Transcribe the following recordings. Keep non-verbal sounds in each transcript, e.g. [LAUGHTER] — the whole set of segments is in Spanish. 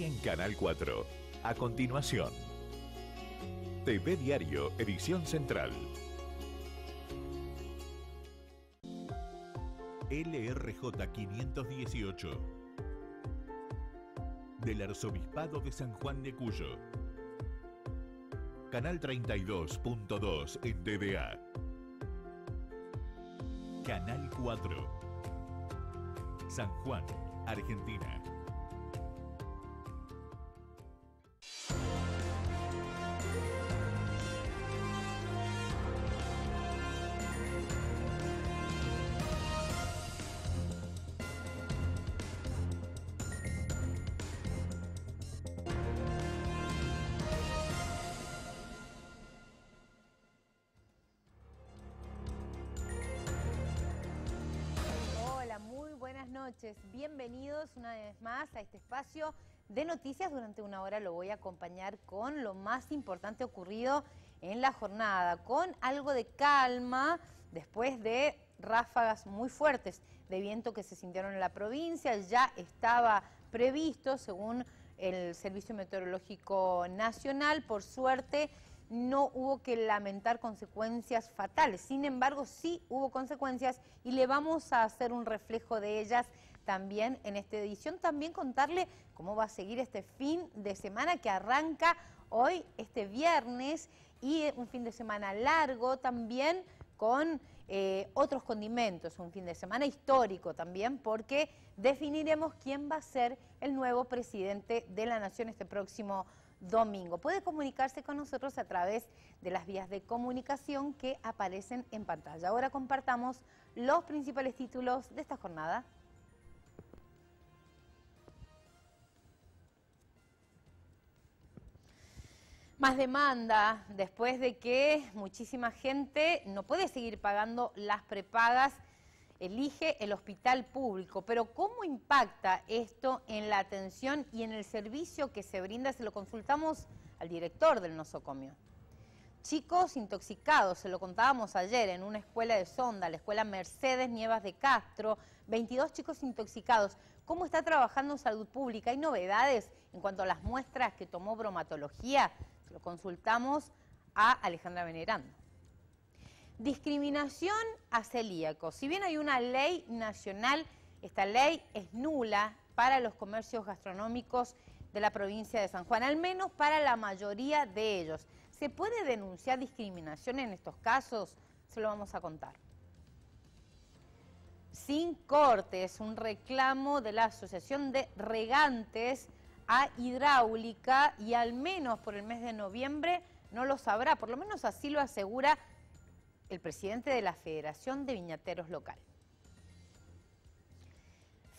En Canal 4. A continuación. TV Diario, edición central. LRJ 518. Del Arzobispado de San Juan de Cuyo. Canal 32.2 en DDA. Canal 4. San Juan, Argentina. Vez más a este espacio de noticias. Durante una hora lo voy a acompañar con lo más importante ocurrido en la jornada, con algo de calma después de ráfagas muy fuertes de viento que se sintieron en la provincia. Ya estaba previsto, según el Servicio Meteorológico Nacional, por suerte no hubo que lamentar consecuencias fatales. Sin embargo, sí hubo consecuencias y le vamos a hacer un reflejo de ellas también en esta edición. También contarle cómo va a seguir este fin de semana que arranca hoy, este viernes, y un fin de semana largo también con eh, otros condimentos, un fin de semana histórico también, porque definiremos quién va a ser el nuevo presidente de la Nación este próximo domingo. Puede comunicarse con nosotros a través de las vías de comunicación que aparecen en pantalla. Ahora compartamos los principales títulos de esta jornada. Más demanda después de que muchísima gente no puede seguir pagando las prepagas elige el hospital público. Pero ¿cómo impacta esto en la atención y en el servicio que se brinda? Se lo consultamos al director del nosocomio. Chicos intoxicados, se lo contábamos ayer en una escuela de Sonda, la escuela Mercedes Nievas de Castro, 22 chicos intoxicados. ¿Cómo está trabajando salud pública? ¿Hay novedades en cuanto a las muestras que tomó bromatología? Se lo consultamos a Alejandra Venerando. Discriminación a celíacos. Si bien hay una ley nacional, esta ley es nula para los comercios gastronómicos de la provincia de San Juan, al menos para la mayoría de ellos. ¿Se puede denunciar discriminación en estos casos? Se lo vamos a contar. Sin cortes, un reclamo de la Asociación de Regantes a Hidráulica y al menos por el mes de noviembre no lo sabrá, por lo menos así lo asegura el presidente de la Federación de Viñateros Local.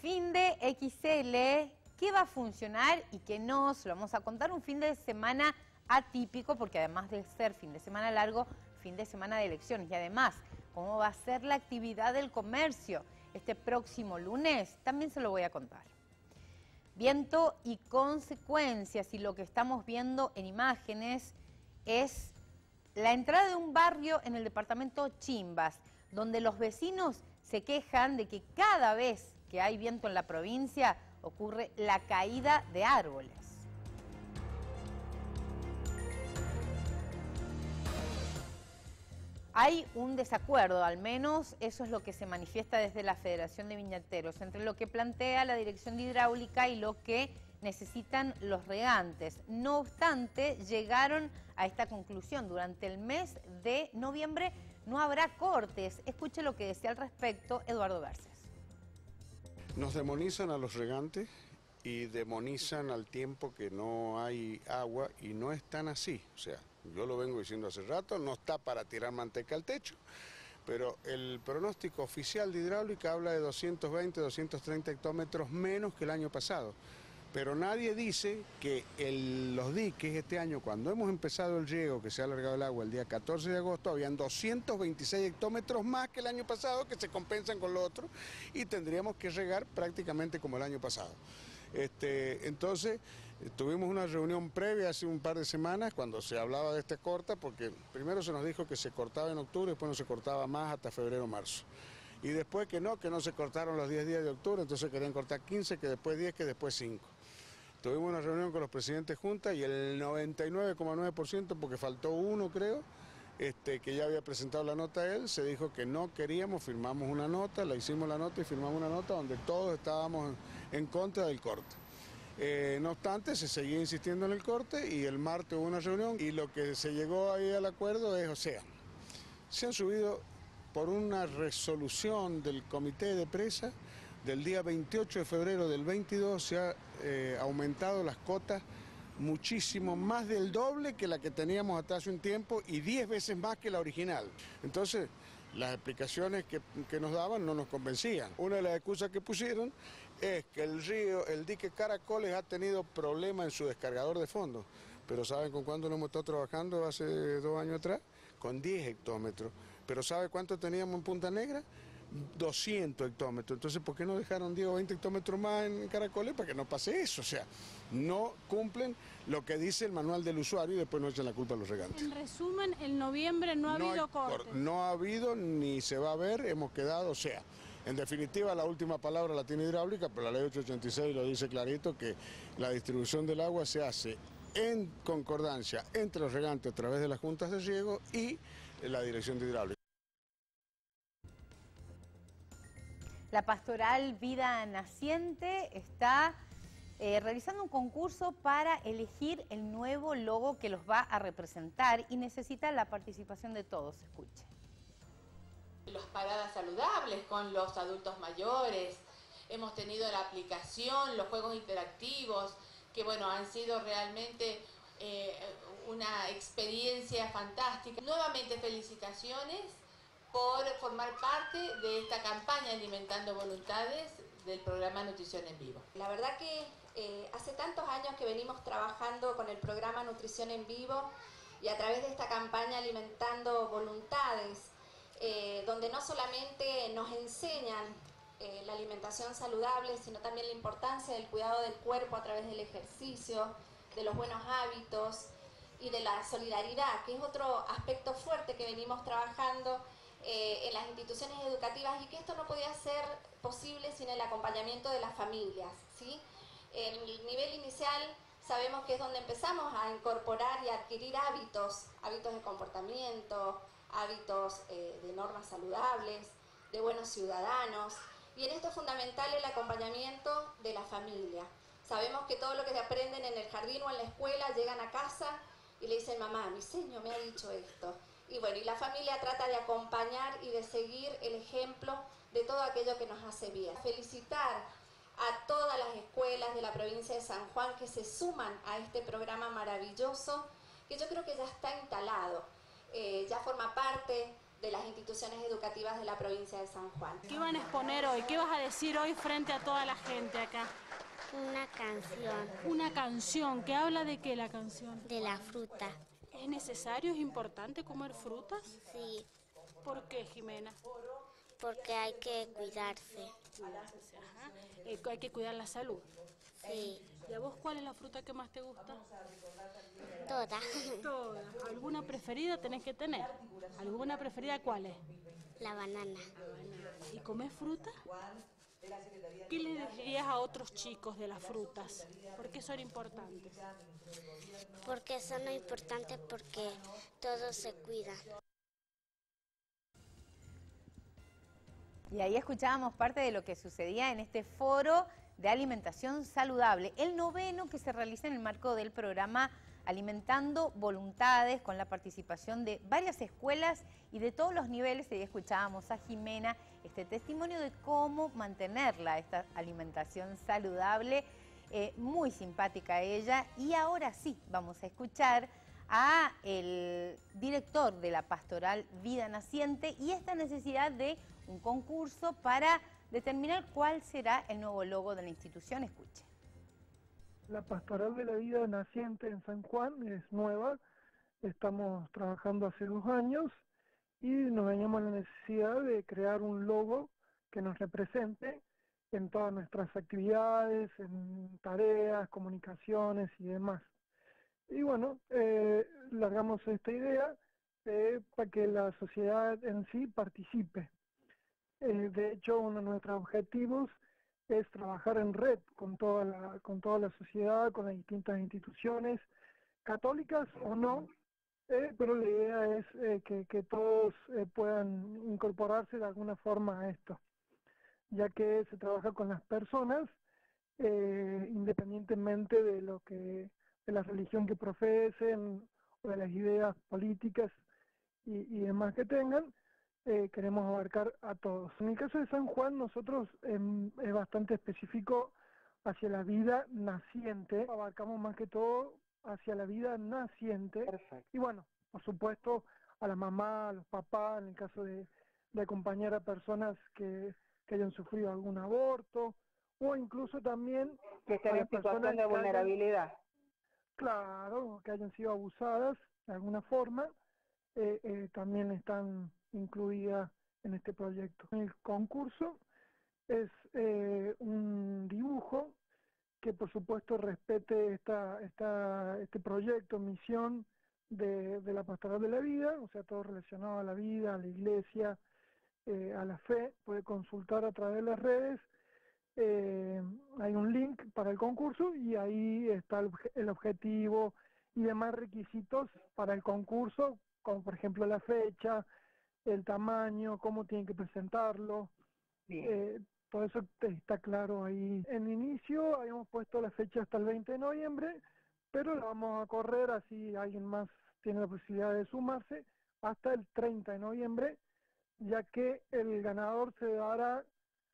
Fin de XL, ¿qué va a funcionar y qué no? Se lo vamos a contar un fin de semana atípico, porque además de ser fin de semana largo, fin de semana de elecciones y además cómo va a ser la actividad del comercio este próximo lunes, también se lo voy a contar. Viento y consecuencias y lo que estamos viendo en imágenes es la entrada de un barrio en el departamento Chimbas, donde los vecinos se quejan de que cada vez que hay viento en la provincia ocurre la caída de árboles. Hay un desacuerdo, al menos eso es lo que se manifiesta desde la Federación de Viñateros, entre lo que plantea la Dirección de Hidráulica y lo que necesitan los regantes. No obstante, llegaron a esta conclusión. Durante el mes de noviembre no habrá cortes. Escuche lo que decía al respecto Eduardo Garces. Nos demonizan a los regantes y demonizan al tiempo que no hay agua y no es tan así. O sea, yo lo vengo diciendo hace rato, no está para tirar manteca al techo pero el pronóstico oficial de hidráulica habla de 220, 230 hectómetros menos que el año pasado. Pero nadie dice que los diques este año, cuando hemos empezado el riego, que se ha alargado el agua el día 14 de agosto, habían 226 hectómetros más que el año pasado que se compensan con lo otro y tendríamos que regar prácticamente como el año pasado. Este, entonces, tuvimos una reunión previa hace un par de semanas cuando se hablaba de esta corta, porque primero se nos dijo que se cortaba en octubre, después no se cortaba más hasta febrero o marzo. Y después que no, que no se cortaron los 10 días de octubre, entonces querían cortar 15, que después 10, que después 5. Tuvimos una reunión con los presidentes juntas y el 99,9%, porque faltó uno creo, este, que ya había presentado la nota a él, se dijo que no queríamos, firmamos una nota, la hicimos la nota y firmamos una nota donde todos estábamos en contra del corte. Eh, no obstante, se seguía insistiendo en el corte y el martes hubo una reunión y lo que se llegó ahí al acuerdo es, o sea, se han subido por una resolución del comité de presa del día 28 de febrero del 22 se ha eh, aumentado las cotas muchísimo más del doble que la que teníamos hasta hace un tiempo y 10 veces más que la original. Entonces, las explicaciones que, que, nos daban no nos convencían. Una de las excusas que pusieron es que el río, el dique Caracoles ha tenido problemas en su descargador de fondos. Pero ¿saben con cuándo lo hemos estado trabajando hace dos años atrás? Con 10 hectómetros. Pero ¿sabe cuánto teníamos en Punta Negra? 200 hectómetros. Entonces, ¿por qué no dejaron 10 o 20 hectómetros más en Caracoles para que no pase eso? O sea, no cumplen lo que dice el manual del usuario y después no echan la culpa a los regantes. En resumen, en noviembre no ha no habido hay cortes. cor- No ha habido ni se va a ver, hemos quedado, o sea, en definitiva la última palabra la tiene hidráulica, pero la ley 886 lo dice clarito que la distribución del agua se hace en concordancia entre los regantes a través de las juntas de riego y la dirección de hidráulica. La pastoral Vida Naciente está eh, realizando un concurso para elegir el nuevo logo que los va a representar y necesita la participación de todos. Escuche. Las paradas saludables con los adultos mayores, hemos tenido la aplicación, los juegos interactivos, que bueno, han sido realmente eh, una experiencia fantástica. Nuevamente felicitaciones por formar parte de esta campaña Alimentando Voluntades del programa Nutrición en Vivo. La verdad que eh, hace tantos años que venimos trabajando con el programa Nutrición en Vivo y a través de esta campaña Alimentando Voluntades, eh, donde no solamente nos enseñan eh, la alimentación saludable, sino también la importancia del cuidado del cuerpo a través del ejercicio, de los buenos hábitos y de la solidaridad, que es otro aspecto fuerte que venimos trabajando eh, en las instituciones educativas y que esto no podía ser posible sin el acompañamiento de las familias. ¿sí? En el nivel inicial sabemos que es donde empezamos a incorporar y adquirir hábitos, hábitos de comportamiento, hábitos eh, de normas saludables, de buenos ciudadanos. Y en esto es fundamental el acompañamiento de la familia. Sabemos que todo lo que se aprenden en el jardín o en la escuela llegan a casa y le dicen, mamá, mi señor me ha dicho esto. Y bueno, y la familia trata de acompañar y de seguir el ejemplo de todo aquello que nos hace bien. Felicitar a todas las escuelas de la provincia de San Juan que se suman a este programa maravilloso, que yo creo que ya está instalado, eh, ya forma parte de las instituciones educativas de la provincia de San Juan. ¿Qué van a exponer hoy? ¿Qué vas a decir hoy frente a toda la gente acá? Una canción Una canción, ¿que habla de qué la canción? de la fruta. ¿Es necesario, es importante comer frutas? Sí, ¿Por qué, Jimena? porque hay que cuidarse. Ajá. Eh, hay que cuidar la salud. Sí, ¿Y a vos cuál es la fruta que más te gusta? toda. Todas. ¿Alguna preferida tenés que tener? ¿Alguna preferida cuál es? La banana. ¿Y comés fruta? ¿Qué le dirías a otros chicos de las frutas? ¿Por qué son importantes? Porque son importantes porque todos se cuidan. Y ahí escuchábamos parte de lo que sucedía en este foro de alimentación saludable, el noveno que se realiza en el marco del programa Alimentando Voluntades, con la participación de varias escuelas y de todos los niveles. Y escuchábamos a Jimena este testimonio de cómo mantenerla, esta alimentación saludable. Eh, muy simpática ella. Y ahora sí, vamos a escuchar a el director de la Pastoral Vida Naciente y esta necesidad de un concurso para determinar cuál será el nuevo logo de la institución. Escuche. La Pastoral de la Vida Naciente en San Juan es nueva, estamos trabajando hace dos años y nos veníamos la necesidad de crear un logo que nos represente en todas nuestras actividades, en tareas, comunicaciones y demás. Y bueno, eh, largamos esta idea eh, para que la sociedad en sí participe. Eh, de hecho, uno de nuestros objetivos es trabajar en red con toda la, con toda la sociedad, con las distintas instituciones, católicas o no, eh, pero la idea es eh, que, que, todos eh, puedan incorporarse de alguna forma a esto, ya que se trabaja con las personas independientemente de lo que de la religión que profesen o de las ideas políticas y, y demás que tengan, queremos abarcar a todos. En el caso de San Juan, nosotros em, es bastante específico hacia la vida naciente, abarcamos más que todo hacia la vida naciente. Y bueno, por supuesto, a la mamá, a los papás, en el caso de, acompañar a personas que, hayan sufrido algún aborto, o incluso también que estén en situación de vulnerabilidad. claro, que hayan sido abusadas de alguna forma, eh, eh, también están incluidas en este proyecto. El concurso es eh, un dibujo que por supuesto respete esta, este proyecto, misión de, la pastoral de la vida, o sea, todo relacionado a la vida, a la iglesia, eh, a la fe, puede consultar a través de las redes. Eh, hay un link para el concurso y ahí está el, objetivo y demás requisitos para el concurso, como por ejemplo la fecha, el tamaño, cómo tienen que presentarlo, eh, todo eso está claro ahí. En inicio habíamos puesto la fecha hasta el 20 de noviembre, pero la vamos a correr así alguien más tiene la posibilidad de sumarse hasta el 30 de noviembre, ya que el ganador se dará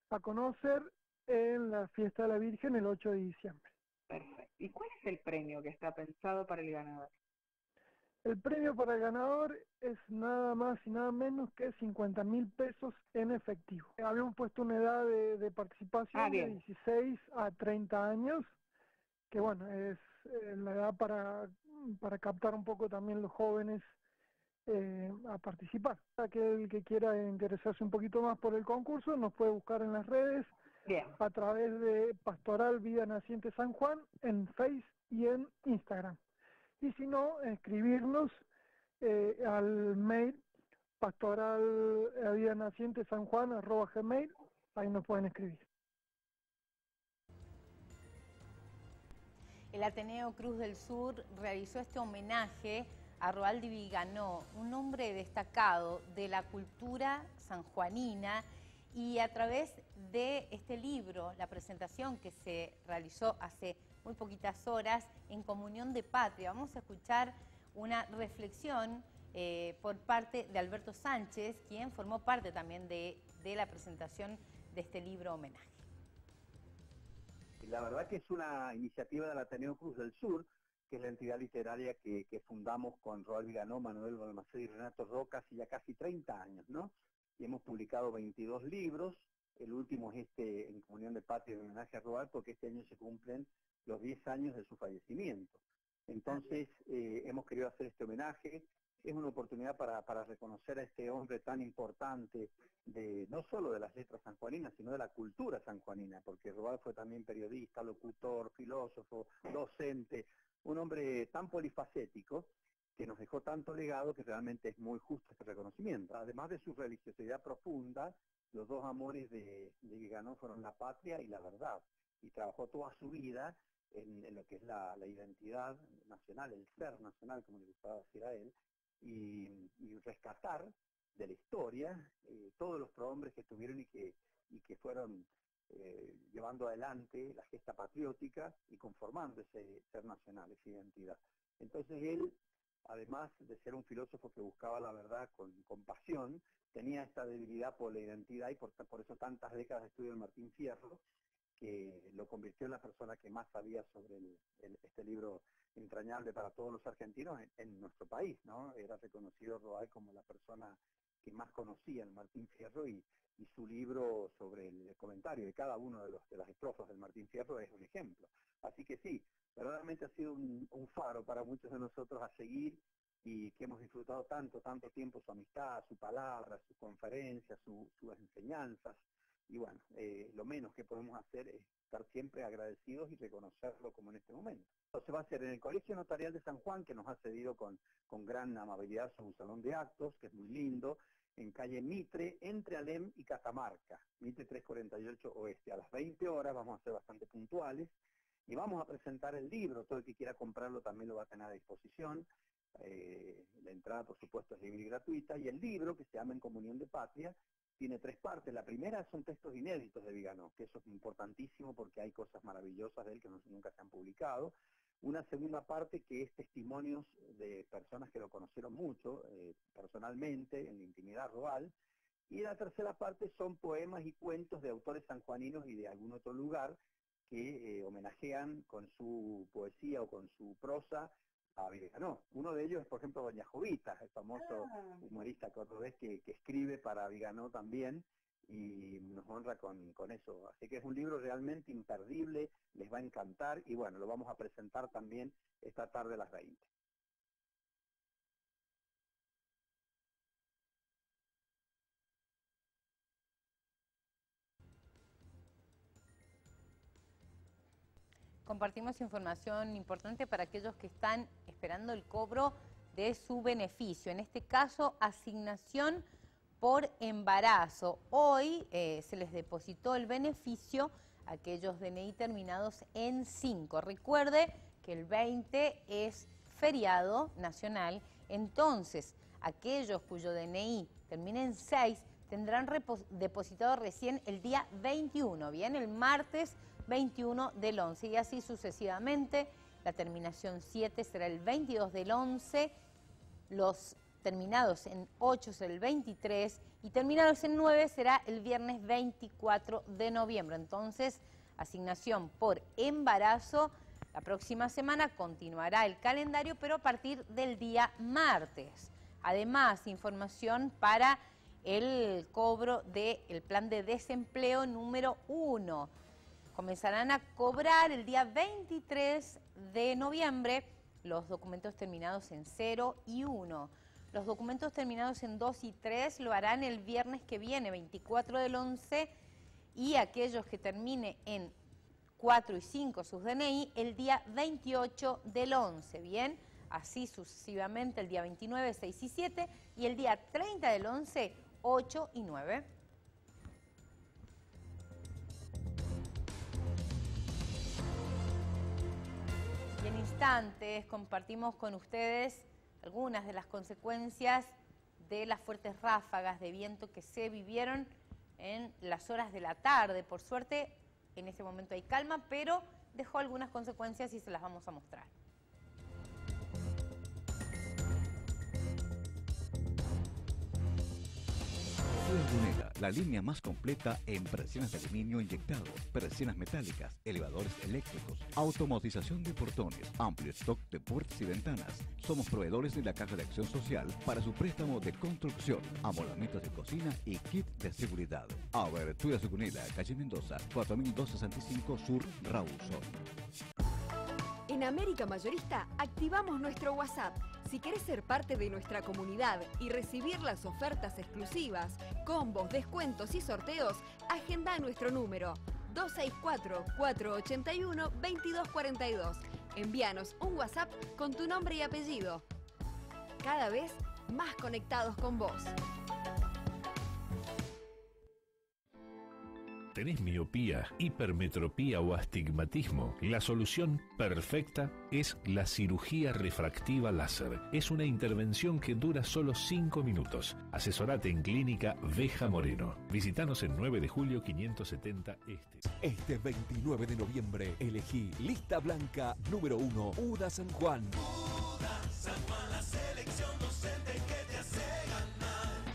a conocer en la fiesta de la Virgen el 8 de diciembre. Perfecto. ¿Y cuál es el premio que está pensado para el ganador? El premio para el ganador es nada más y nada menos que 50 mil pesos en efectivo. Habíamos puesto una edad de, participación ah, de 16 a 30 años, que bueno, es eh, la edad para, para captar un poco también los jóvenes eh, a participar. Aquel que quiera interesarse un poquito más por el concurso nos puede buscar en las redes a través de Pastoral Vida Naciente San Juan en Face y en Instagram y si no, escribirnos eh, al mail pastoral vida naciente san juan arroba gmail, ahí nos pueden escribir. El Ateneo Cruz del Sur realizó este homenaje a Roaldi Viganó, un hombre destacado de la cultura sanjuanina y a través de este libro, la presentación que se realizó hace muy poquitas horas en Comunión de Patria. Vamos a escuchar una reflexión eh, por parte de Alberto Sánchez, quien formó parte también de, la presentación de este libro homenaje. La verdad que es una iniciativa del Ateneo Cruz del Sur, que es la entidad literaria que, fundamos con Roal Viganó, Manuel Balmaceda y Renato Roca hace ya casi 30 años, ¿no? Y hemos publicado 22 libros, el último es este en Comunión de Patria de homenaje a Roal, porque este año se cumplen los 10 años de su fallecimiento. Entonces, eh, hemos querido hacer este homenaje. Es una oportunidad para, reconocer a este hombre tan importante, de no solo de las letras sanjuaninas, sino de la cultura sanjuanina, porque Robal fue también periodista, locutor, filósofo, docente, un hombre tan polifacético que nos dejó tanto legado que realmente es muy justo este reconocimiento. Además de su religiosidad profunda, los dos amores de, de Ganó fueron la patria y la verdad. Y trabajó toda su vida en, lo que es la, identidad nacional, el ser nacional, como le gustaba decir a él, y, rescatar de la historia eh, todos los prohombres que estuvieron y que, y que fueron eh, llevando adelante la gesta patriótica y conformando ese ser nacional, esa identidad. Entonces él, además de ser un filósofo que buscaba la verdad con, con pasión, tenía esta debilidad por la identidad y por, por eso tantas décadas de estudio en Martín Fierro, que lo convirtió en la persona que más sabía sobre este libro entrañable para todos los argentinos en, nuestro país, ¿no? Era reconocido Roal como la persona que más conocía el Martín Fierro y, su libro sobre el comentario de cada uno de, las estrofas del Martín Fierro es un ejemplo. Así que sí, verdaderamente ha sido un, faro para muchos de nosotros a seguir y que hemos disfrutado tanto, tanto tiempo su amistad, su palabra, sus conferencias, sus enseñanzas, y bueno, eh, lo menos que podemos hacer es estar siempre agradecidos y reconocerlo como en este momento. Se va a hacer en el Colegio Notarial de San Juan, que nos ha cedido con, con gran amabilidad su salón de actos, que es muy lindo, en calle Mitre, entre Alem y Catamarca, Mitre 348 Oeste. A las 20 horas vamos a ser bastante puntuales y vamos a presentar el libro. Todo el que quiera comprarlo también lo va a tener a disposición. Eh, la entrada, por supuesto, es libre y gratuita. Y el libro, que se llama En Comunión de Patria, tiene tres partes. La primera son textos inéditos de Viganó, que eso es importantísimo porque hay cosas maravillosas de él que nunca se han publicado. Una segunda parte que es testimonios de personas que lo conocieron mucho, eh, personalmente, en la intimidad rural. Y la tercera parte son poemas y cuentos de autores sanjuaninos y de algún otro lugar que eh, homenajean con su poesía o con su prosa a Viganó. Uno de ellos es, por ejemplo, Doña Jovita, el famoso ah. humorista cordobés que, que escribe para Viganó también y nos honra con, con, eso. Así que es un libro realmente imperdible, les va a encantar y bueno, lo vamos a presentar también esta tarde a las 20. Compartimos información importante para aquellos que están esperando el cobro de su beneficio. En este caso, asignación por embarazo. Hoy eh, se les depositó el beneficio a aquellos DNI terminados en 5. Recuerde que el 20 es feriado nacional, entonces aquellos cuyo DNI termine en 6 tendrán depositado recién el día 21, bien, el martes 21 del 11 y así sucesivamente. La terminación 7 será el 22 del 11, los terminados en 8 será el 23 y terminados en 9 será el viernes 24 de noviembre. Entonces, asignación por embarazo. La próxima semana continuará el calendario, pero a partir del día martes. Además, información para el cobro del plan de desempleo número 1. Comenzarán a cobrar el día 23 de noviembre los documentos terminados en 0 y 1. Los documentos terminados en 2 y 3 lo harán el viernes que viene, 24 del 11, y aquellos que termine en 4 y 5 sus DNI el día 28 del 11, ¿bien? Así sucesivamente el día 29, 6 y 7 y el día 30 del 11, 8 y 9. Y en instantes compartimos con ustedes algunas de las consecuencias de las fuertes ráfagas de viento que se vivieron en las horas de la tarde. Por suerte, en este momento hay calma, pero dejó algunas consecuencias y se las vamos a mostrar. La línea más completa en presiones de aluminio inyectado, presiones metálicas, elevadores eléctricos, automatización de portones, amplio stock de puertas y ventanas. Somos proveedores de la Caja de Acción Social para su préstamo de construcción, amolamientos de cocina y kit de seguridad. Abertura Sucunela, calle Mendoza, 4265 Sur, Rawson. En América Mayorista activamos nuestro WhatsApp. Si querés ser parte de nuestra comunidad y recibir las ofertas exclusivas, combos, descuentos y sorteos, agenda nuestro número 264-481-2242. Envíanos un WhatsApp con tu nombre y apellido. Cada vez más conectados con vos. ¿Tenés miopía, hipermetropía o astigmatismo? La solución perfecta es la cirugía refractiva láser. Es una intervención que dura solo 5 minutos. Asesorate en Clínica Veja Moreno. Visítanos en 9 de julio 570 Este. Este 29 de noviembre elegí lista blanca número 1 UDA San Juan. UDA San Juan, la selección docente que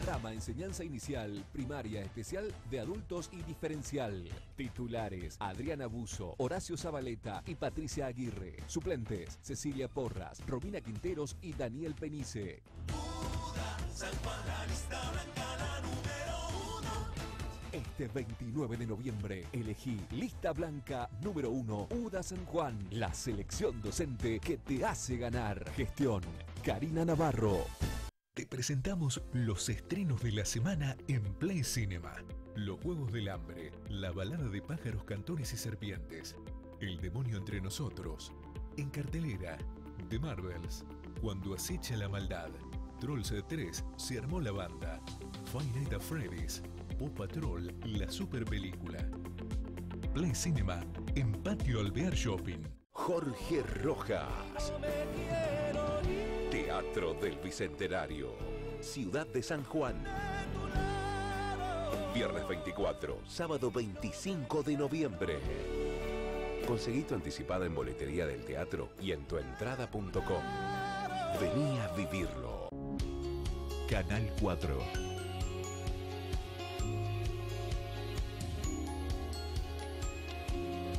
Rama Enseñanza Inicial, Primaria Especial de Adultos y Diferencial. Titulares: Adriana Buzo, Horacio Zabaleta y Patricia Aguirre. Suplentes: Cecilia Porras, Romina Quinteros y Daniel Penice. Este 29 de noviembre elegí Lista Blanca número 1 UDA San Juan, la selección docente que te hace ganar. Gestión Karina Navarro. Te presentamos los estrenos de la semana en Play Cinema. Los Juegos del Hambre, La balada de pájaros, cantores y serpientes, El demonio entre nosotros, En cartelera, The Marvels, Cuando acecha la maldad, Trolls 3 se armó la banda. Five Nights at Freddy's, Paw Patrol, la super película. Play Cinema en Patio Alvear Shopping. Jorge Rojas. Teatro del Bicentenario. Ciudad de San Juan. Viernes 24, sábado 25 de noviembre. Conseguí tu anticipada en boletería del teatro y en tuentrada.com. Vení a vivirlo. Canal 4.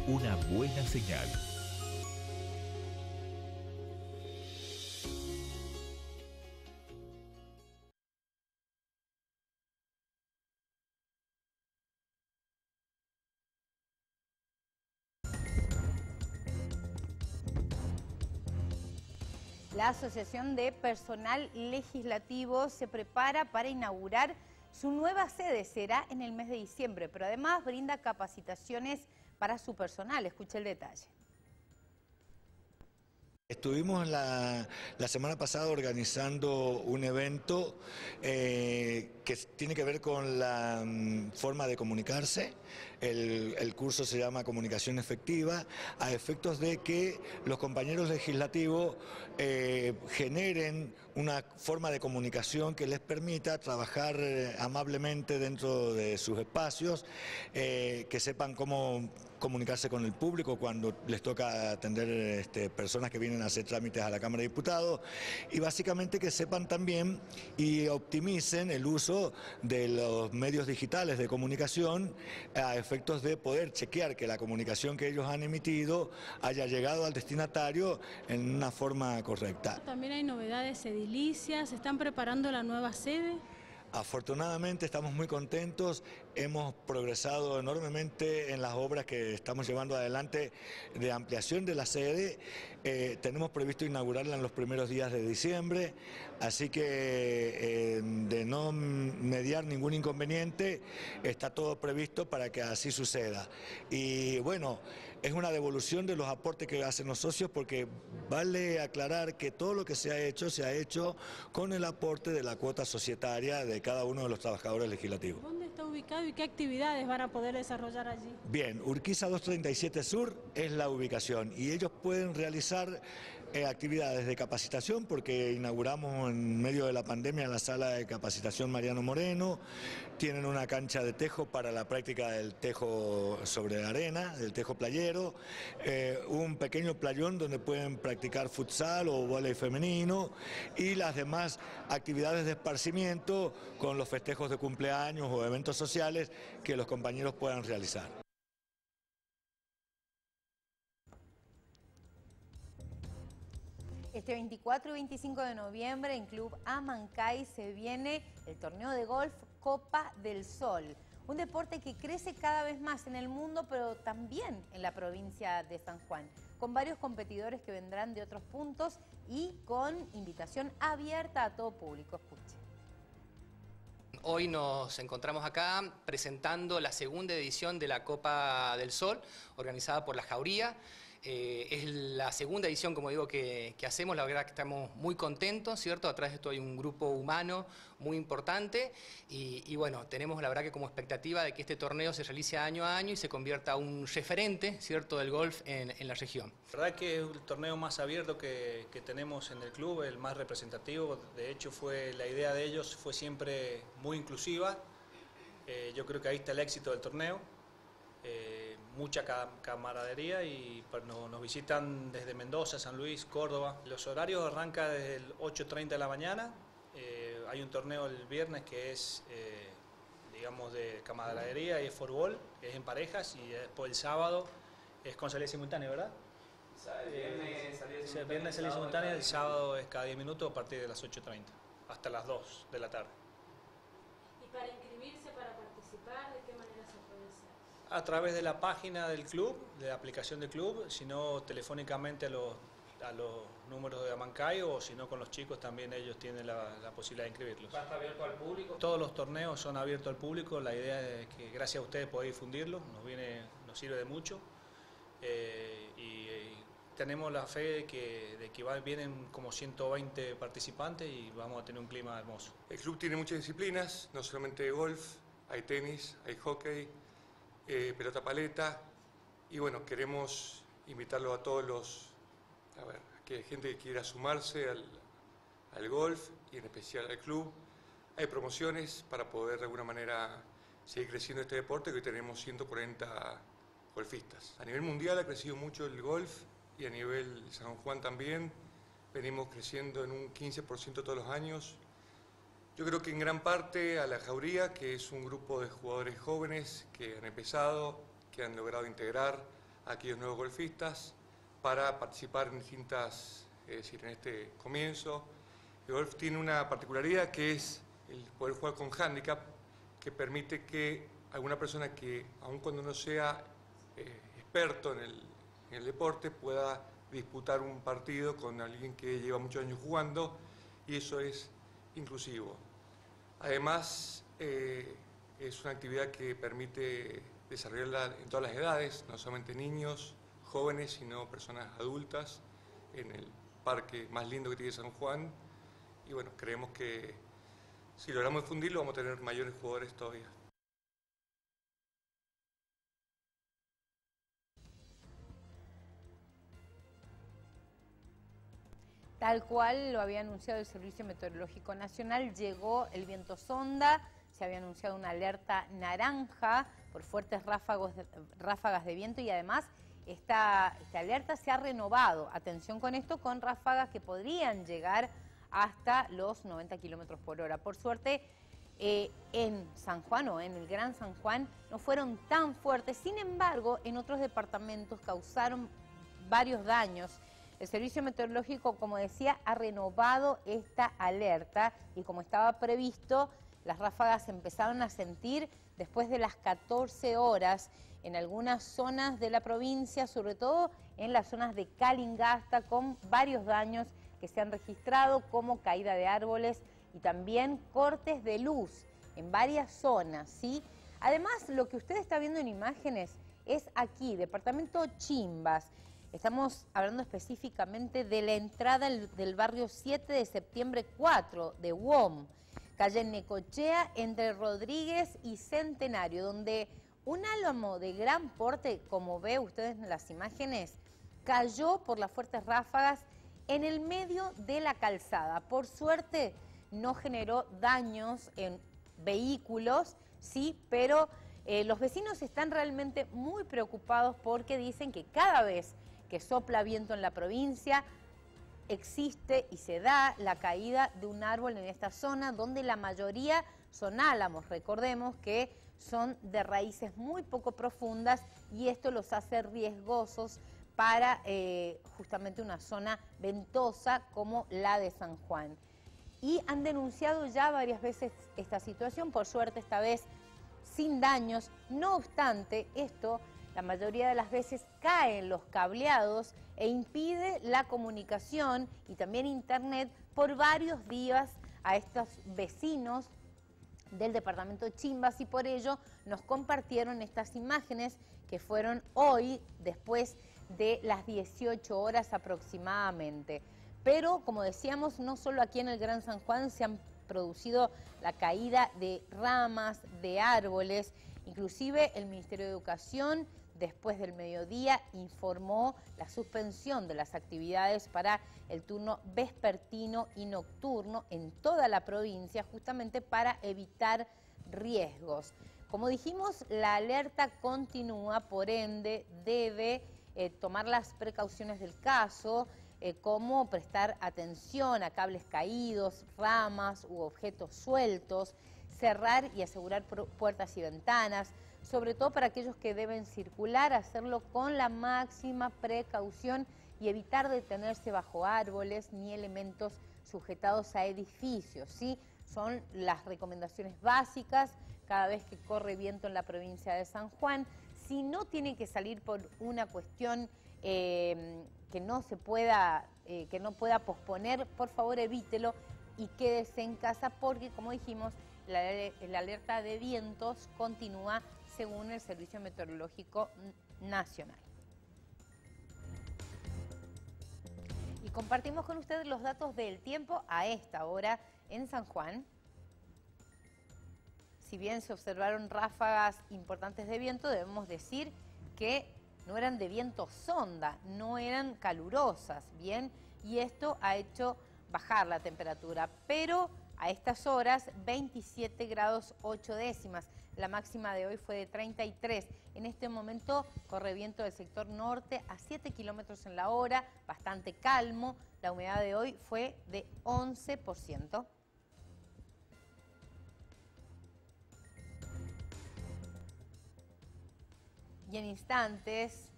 Una buena señal. La Asociación de Personal Legislativo se prepara para inaugurar su nueva sede. Será en el mes de diciembre, pero además brinda capacitaciones para su personal. Escuche el detalle. Estuvimos la, semana pasada organizando un evento eh, que tiene que ver con la um, forma de comunicarse. El, curso se llama Comunicación Efectiva, a efectos de que los compañeros legislativos eh, generen una forma de comunicación que les permita trabajar eh, amablemente dentro de sus espacios, que sepan cómo comunicarse con el público cuando les toca atender este, personas que vienen a hacer trámites a la Cámara de Diputados y básicamente que sepan también y optimicen el uso de los medios digitales de comunicación a efectos de poder chequear que la comunicación que ellos han emitido haya llegado al destinatario en una forma correcta. También hay novedades edilicias, ¿están preparando la nueva sede? Afortunadamente estamos muy contentos, hemos progresado enormemente en las obras que estamos llevando adelante de ampliación de la sede. Eh, tenemos previsto inaugurarla en los primeros días de diciembre, así que eh, de no mediar ningún inconveniente, está todo previsto para que así suceda. Y bueno, es una devolución de los aportes que hacen los socios porque vale aclarar que todo lo que se ha hecho se ha hecho con el aporte de la cuota societaria de cada uno de los trabajadores legislativos. ¿Dónde está ubicado y qué actividades van a poder desarrollar allí? Bien, Urquiza 237 Sur es la ubicación y ellos pueden realizar eh, actividades de capacitación porque inauguramos en medio de la pandemia la sala de capacitación Mariano Moreno, tienen una cancha de tejo para la práctica del tejo sobre arena, del tejo playero, eh, un pequeño playón donde pueden practicar futsal o voleibol femenino. Y las demás actividades de esparcimiento con los festejos de cumpleaños o eventos sociales que los compañeros puedan realizar. Este 24 y 25 de noviembre en Club Amancay se viene el torneo de golf Copa del Sol. Un deporte que crece cada vez más en el mundo, pero también en la provincia de San Juan, con varios competidores que vendrán de otros puntos y con invitación abierta a todo público. Escuche. Hoy nos encontramos acá presentando la segunda edición de la Copa del Sol, organizada por la Jauría. Eh, es la segunda edición, como digo, que, hacemos. La verdad que estamos muy contentos, ¿cierto? Atrás de esto hay un grupo humano muy importante y, bueno, tenemos la verdad que como expectativa de que este torneo se realice año a año y se convierta un referente, ¿cierto?, del golf en, en, la región. La verdad que es el torneo más abierto que, que tenemos en el club, el más representativo. De hecho, fue la idea de ellos fue siempre muy inclusiva. Eh, yo creo que ahí está el éxito del torneo. Eh, mucha camaradería y pues, nos, nos, visitan desde Mendoza, San Luis, Córdoba. Los horarios arrancan desde el 8.30 de la mañana. Eh, hay un torneo el viernes que es, eh, digamos, de camaradería y es fútbol, que es en parejas, y después el sábado es con salida simultánea, ¿verdad? El viernes salida simultánea, el, viernes salida simultánea, el sábado es cada 10 minutos a partir de las 8.30 hasta las 2 de la tarde. ¿Y para participar, de qué manera se puede hacer? A través de la página del club, de la aplicación del club, sino telefónicamente a los, a los números de Amancay o si no con los chicos también ellos tienen la, la posibilidad de inscribirlos. ¿Va a estar abierto al público? Todos los torneos son abiertos al público, la idea es que gracias a ustedes poder difundirlo, nos, viene, nos sirve de mucho eh, y, y, tenemos la fe de que, de que vienen como 120 participantes y vamos a tener un clima hermoso. El club tiene muchas disciplinas, no solamente golf, hay tenis, hay hockey, eh, pelota paleta y bueno, queremos invitarlo a todos los, que hay gente que quiera sumarse al, al golf y en especial al club. Hay promociones para poder de alguna manera seguir creciendo este deporte, que hoy tenemos 140 golfistas. A nivel mundial ha crecido mucho el golf y a nivel San Juan también. Venimos creciendo en un 15% todos los años. Yo creo que en gran parte a la Jauría, que es un grupo de jugadores jóvenes que han empezado, que han logrado integrar a aquellos nuevos golfistas para participar en distintas, es decir, en este comienzo. El golf tiene una particularidad que es el poder jugar con handicap, que permite que alguna persona que, aun cuando no sea eh, experto en el, en el, deporte, pueda disputar un partido con alguien que lleva muchos años jugando y eso es inclusivo. Además, eh, es una actividad que permite desarrollarla en todas las edades, no solamente niños, jóvenes, sino personas adultas, en el parque más lindo que tiene San Juan. Y bueno, creemos que si logramos difundirlo vamos a tener mayores jugadores todavía. Tal cual lo había anunciado el Servicio Meteorológico Nacional, llegó el viento sonda, se había anunciado una alerta naranja por fuertes ráfagas de viento y además esta, esta alerta se ha renovado. Atención con esto, con ráfagas que podrían llegar hasta los 90 kilómetros por hora. Por suerte, eh, en San Juan o en el Gran San Juan no fueron tan fuertes, sin embargo, en otros departamentos causaron varios daños. El Servicio Meteorológico, como decía, ha renovado esta alerta y como estaba previsto, las ráfagas se empezaron a sentir después de las 14 horas en algunas zonas de la provincia, sobre todo en las zonas de Calingasta, con varios daños que se han registrado como caída de árboles y también cortes de luz en varias zonas, ¿sí? Además, lo que usted está viendo en imágenes es aquí, departamento Chimbas. Estamos hablando específicamente de la entrada del barrio 7 de septiembre 4 de WOM, calle Necochea entre Rodríguez y Centenario, donde un álamo de gran porte, como ve ustedes en las imágenes, cayó por las fuertes ráfagas en el medio de la calzada. Por suerte no generó daños en vehículos, sí, pero eh, los vecinos están realmente muy preocupados porque dicen que cada vez que sopla viento en la provincia existe y se da la caída de un árbol en esta zona donde la mayoría son álamos. Recordemos que son de raíces muy poco profundas y esto los hace riesgosos para eh, justamente una zona ventosa como la de San Juan. Y han denunciado ya varias veces esta situación, por suerte esta vez sin daños. No obstante, esto la mayoría de las veces cae en los cableados e impide la comunicación y también internet por varios días a estos vecinos del departamento de Chimbas y por ello nos compartieron estas imágenes que fueron hoy después de las 18 horas aproximadamente. Pero, como decíamos, no solo aquí en el Gran San Juan se han producido la caída de ramas, de árboles, inclusive el Ministerio de Educación después del mediodía informó la suspensión de las actividades para el turno vespertino y nocturno en toda la provincia justamente para evitar riesgos. Como dijimos, la alerta continúa, por ende debe eh, tomar las precauciones del caso, eh, como prestar atención a cables caídos, ramas u objetos sueltos, cerrar y asegurar puertas y ventanas, sobre todo para aquellos que deben circular, hacerlo con la máxima precaución y evitar detenerse bajo árboles ni elementos sujetados a edificios. ¿sí? Son las recomendaciones básicas cada vez que corre viento en la provincia de San Juan si no tiene que salir por una cuestión eh, que no se pueda, eh, que no pueda posponer, por favor evítelo y quédese en casa porque, como dijimos, la alerta de vientos continúa según el Servicio Meteorológico Nacional. Compartimos con ustedes los datos del tiempo a esta hora en San Juan. Si bien se observaron ráfagas importantes de viento, debemos decir que no eran de viento sonda, no eran calurosas, ¿bien? Y esto ha hecho bajar la temperatura, pero a estas horas 27 grados 8 décimas. La máxima de hoy fue de 33. En este momento corre viento del sector norte a 7 kilómetros en la hora, bastante calmo. La humedad de hoy fue de 11%. Y en instantes,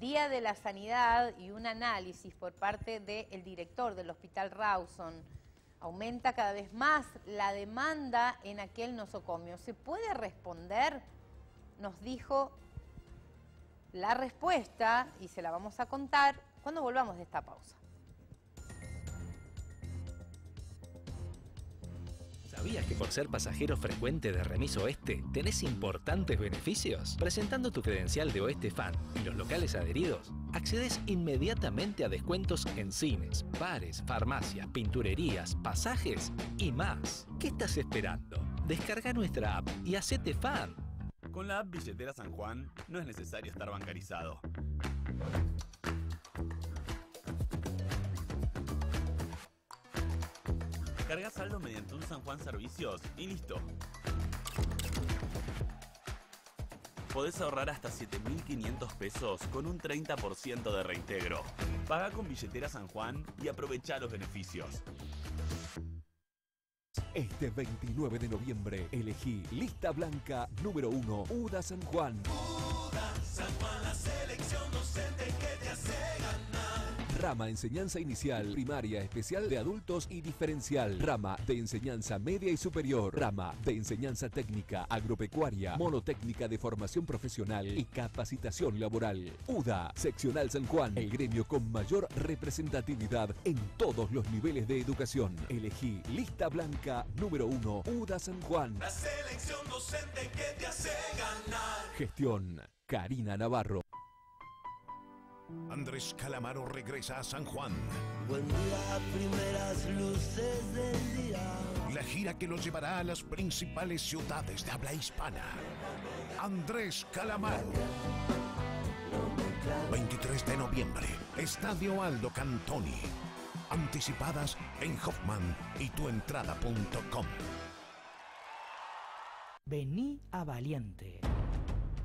Día de la Sanidad y un análisis por parte del director del Hospital Rawson aumenta cada vez más la demanda en aquel nosocomio. ¿Se puede responder? Nos dijo la respuesta y se la vamos a contar cuando volvamos de esta pausa. ¿Sabías que por ser pasajero frecuente de Remiso Oeste tenés importantes beneficios? Presentando tu credencial de Oeste Fan y los locales adheridos, accedes inmediatamente a descuentos en cines, bares, farmacias, pinturerías, pasajes y más. ¿Qué estás esperando? Descarga nuestra app y hacete fan. Con la app Billetera San Juan no es necesario estar bancarizado. Carga saldo mediante un San Juan Servicios y listo. Podés ahorrar hasta 7.500 pesos con un 30% de reintegro. Paga con billetera San Juan y aprovecha los beneficios. Este 29 de noviembre elegí lista blanca número 1 UDA San Juan. Rama Enseñanza Inicial, Primaria Especial de Adultos y Diferencial. Rama de Enseñanza Media y Superior. Rama de Enseñanza Técnica, Agropecuaria, Monotécnica de Formación Profesional y Capacitación Laboral. UDA, Seccional San Juan, el gremio con mayor representatividad en todos los niveles de educación. Elegí lista blanca número 1, UDA San Juan. La selección docente que te hace ganar. Gestión, Karina Navarro. Andrés Calamaro regresa a San Juan. Buen día, primeras luces del día. La gira que lo llevará a las principales ciudades de habla hispana. Andrés Calamaro. 23 de noviembre, Estadio Aldo Cantoni. Anticipadas en Hoffman y tuentrada.com. Vení a Valiente.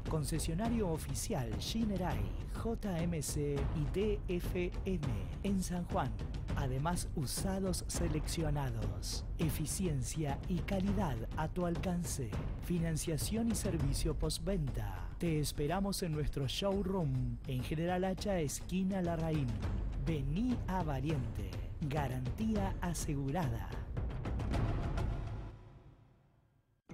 Concesionario oficial Shinerai, JMC y DFM en San Juan. Además, usados seleccionados. Eficiencia y calidad a tu alcance. Financiación y servicio postventa. Te esperamos en nuestro showroom en General Hacha, esquina Larraín. Vení a Valiente. Garantía asegurada.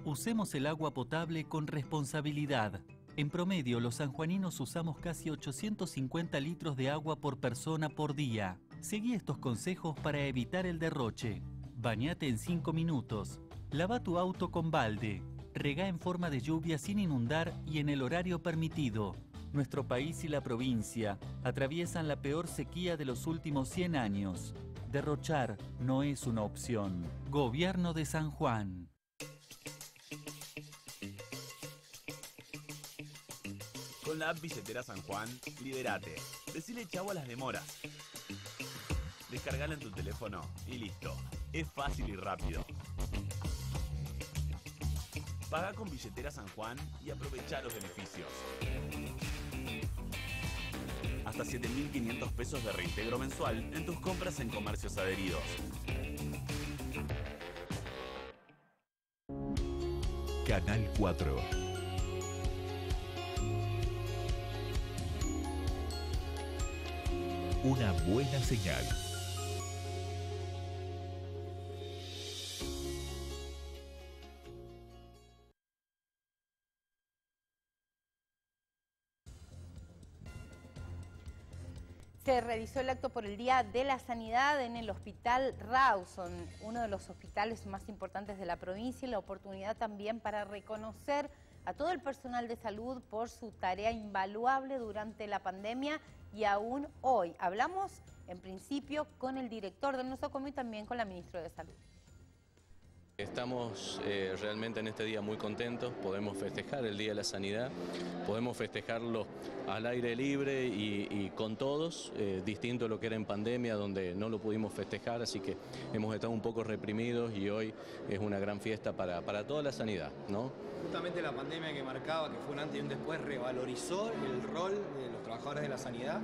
Usemos el agua potable con responsabilidad. En promedio, los sanjuaninos usamos casi 850 litros de agua por persona por día. Seguí estos consejos para evitar el derroche. Bañate en 5 minutos. Lava tu auto con balde. Rega en forma de lluvia sin inundar y en el horario permitido. Nuestro país y la provincia atraviesan la peor sequía de los últimos 100 años. Derrochar no es una opción. Gobierno de San Juan. Con la app Billetera San Juan, liberate. Decile chau a las demoras. Descargala en tu teléfono y listo. Es fácil y rápido. Paga con Billetera San Juan y aprovecha los beneficios. Hasta 7.500 pesos de reintegro mensual en tus compras en comercios adheridos. Canal 4. Una buena señal. Se realizó el acto por el Día de la Sanidad en el Hospital Rawson, uno de los hospitales más importantes de la provincia y la oportunidad también para reconocer a todo el personal de salud por su tarea invaluable durante la pandemia y aún hoy. Hablamos en principio con el director del nosocomio y también con la ministra de Salud. Estamos eh, realmente en este día muy contentos, podemos festejar el Día de la Sanidad, podemos festejarlo al aire libre y, con todos, eh, distinto a lo que era en pandemia, donde no lo pudimos festejar, así que hemos estado un poco reprimidos y hoy es una gran fiesta para, para toda la sanidad. ¿no? Justamente la pandemia que marcaba, que fue un antes y un después, revalorizó el rol de los trabajadores de la sanidad.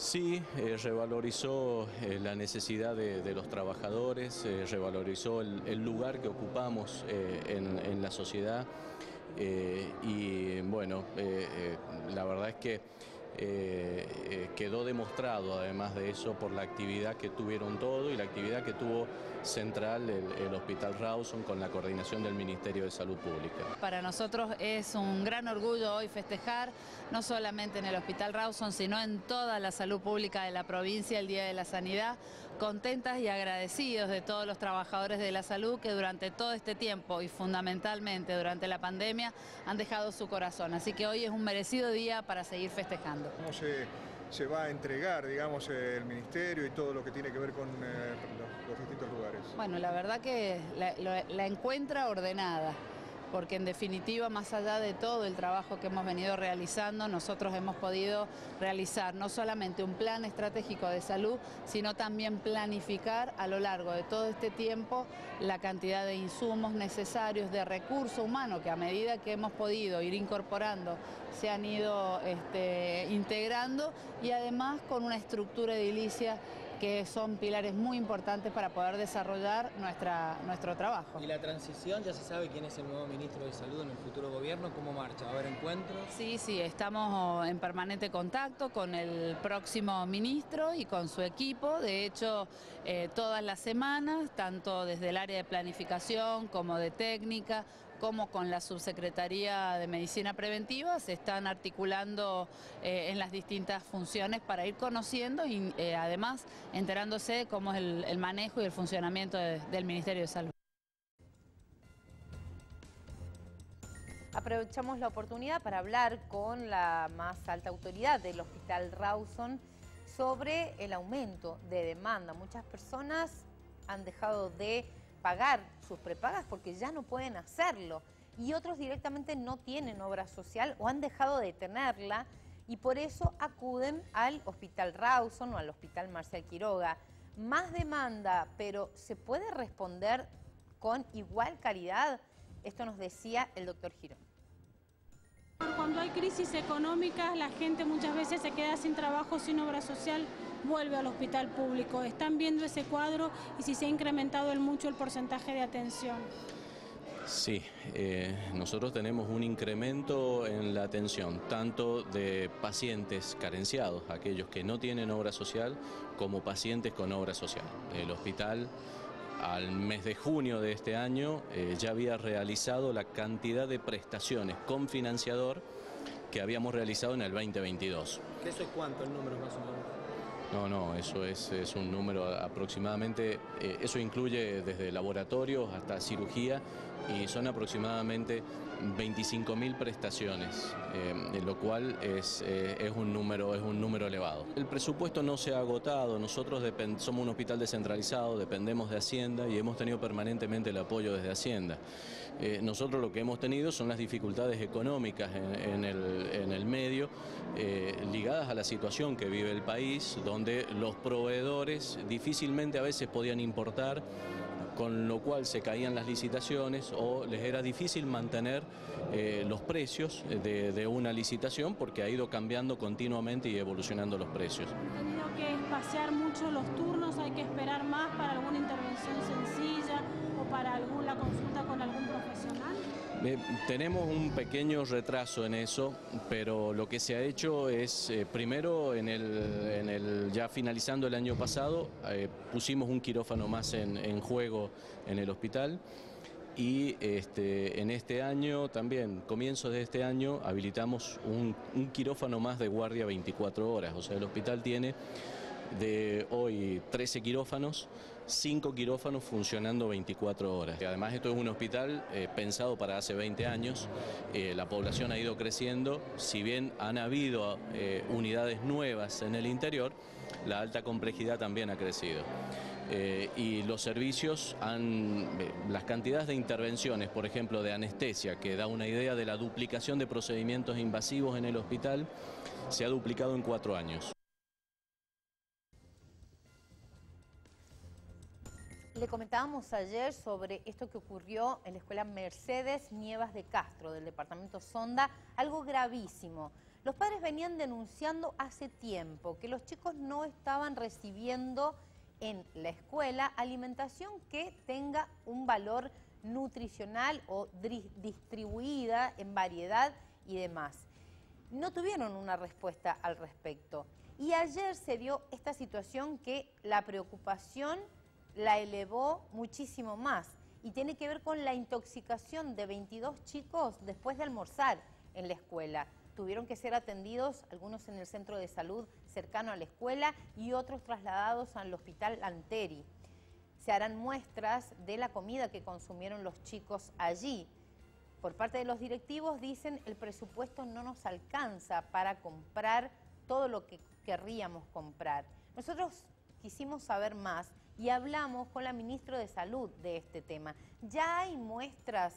Sí, eh, revalorizó eh, la necesidad de, los trabajadores, eh, revalorizó el, lugar que ocupamos en, la sociedad y bueno, la verdad es que quedó demostrado además de eso por la actividad que tuvieron todos y la actividad que tuvo central el, Hospital Rawson con la coordinación del Ministerio de Salud Pública. Para nosotros es un gran orgullo hoy festejar, no solamente en el Hospital Rawson, sino en toda la salud pública de la provincia, el Día de la Sanidad, contentas y agradecidos de todos los trabajadores de la salud que durante todo este tiempo y fundamentalmente durante la pandemia han dejado su corazón. Así que hoy es un merecido día para seguir festejando se va a entregar, digamos, el ministerio y todo lo que tiene que ver con eh, los, distintos lugares? Bueno, la verdad que la encuentra ordenada porque en definitiva, más allá de todo el trabajo que hemos venido realizando, nosotros hemos podido realizar no solamente un plan estratégico de salud, sino también planificar a lo largo de todo este tiempo la cantidad de insumos necesarios, de recurso humano que a medida que hemos podido ir incorporando se han ido este, integrando y además con una estructura edilicia que son pilares muy importantes para poder desarrollar nuestra, nuestro trabajo. ¿Y la transición? ¿Ya se sabe quién es el nuevo ministro de Salud en el futuro gobierno? ¿Cómo marcha? ¿Va a haber encuentros? Sí, sí, estamos en permanente contacto con el próximo ministro y con su equipo. De hecho, eh, todas las semanas, tanto desde el área de planificación como de técnica, como con la Subsecretaría de Medicina Preventiva se están articulando eh, en las distintas funciones para ir conociendo y eh, además enterándose de cómo es el, manejo y el funcionamiento del Ministerio de Salud. Aprovechamos la oportunidad para hablar con la más alta autoridad del Hospital Rawson sobre el aumento de demanda. Muchas personas han dejado de pagar sus prepagas porque ya no pueden hacerlo. Y otros directamente no tienen obra social o han dejado de tenerla y por eso acuden al Hospital Rawson o al Hospital Marcial Quiroga. Más demanda, pero ¿se puede responder con igual calidad? Esto nos decía el doctor Girón. Cuando hay crisis económica, la gente muchas veces se queda sin trabajo, sin obra social, vuelve al hospital público. Están viendo ese cuadro y si se ha incrementado el mucho el porcentaje de atención. Sí, eh, nosotros tenemos un incremento en la atención, tanto de pacientes carenciados, aquellos que no tienen obra social, como pacientes con obra social. El hospital al mes de junio de este año eh, ya había realizado la cantidad de prestaciones con financiador que habíamos realizado en el 2022. ¿Qué eso es cuánto el número más o menos? No, no, eso es, un número aproximadamente, eh, eso incluye desde laboratorios hasta cirugía y son aproximadamente 25.000 prestaciones, eh, lo cual es, eh, es, un número, es un número elevado. El presupuesto no se ha agotado, nosotros somos un hospital descentralizado, dependemos de Hacienda y hemos tenido permanentemente el apoyo desde Hacienda. Eh, nosotros lo que hemos tenido son las dificultades económicas en, el, medio ligadas a la situación que vive el país, donde los proveedores difícilmente a veces podían importar con lo cual se caían las licitaciones o les era difícil mantener eh, los precios de, una licitación porque ha ido cambiando continuamente y evolucionando los precios. Espaciar mucho los turnos, hay que esperar más para alguna intervención sencilla o para alguna consulta con algún profesional. Tenemos un pequeño retraso en eso, pero lo que se ha hecho es, eh, primero, en el, ya finalizando el año pasado, eh, pusimos un quirófano más en, juego en el hospital y este, en este año también, comienzo de este año, habilitamos un, un quirófano más de guardia 24 horas, o sea, el hospital tiene de hoy 13 quirófanos, 5 quirófanos funcionando 24 horas. Además esto es un hospital eh, pensado para hace 20 años, eh, la población ha ido creciendo, si bien han habido eh, unidades nuevas en el interior, la alta complejidad también ha crecido. y los servicios han, las cantidades de intervenciones, por ejemplo, de anestesia, que da una idea de la duplicación de procedimientos invasivos en el hospital, se ha duplicado en cuatro años. Le comentábamos ayer sobre esto que ocurrió en la escuela Mercedes Nievas de Castro, del departamento Sonda, algo gravísimo. Los padres venían denunciando hace tiempo que los chicos no estaban recibiendo en la escuela alimentación que tenga un valor nutricional o distribuida en variedad y demás. No tuvieron una respuesta al respecto. Y ayer se dio esta situación que la preocupación la elevó muchísimo más y tiene que ver con la intoxicación de 22 chicos después de almorzar en la escuela. Tuvieron que ser atendidos, algunos en el centro de salud cercano a la escuela y otros trasladados al hospital Anteri. Se harán muestras de la comida que consumieron los chicos allí. Por parte de los directivos dicen el presupuesto no nos alcanza para comprar todo lo que querríamos comprar. Nosotros quisimos saber más y hablamos con la ministra de Salud de este tema. Ya hay muestras,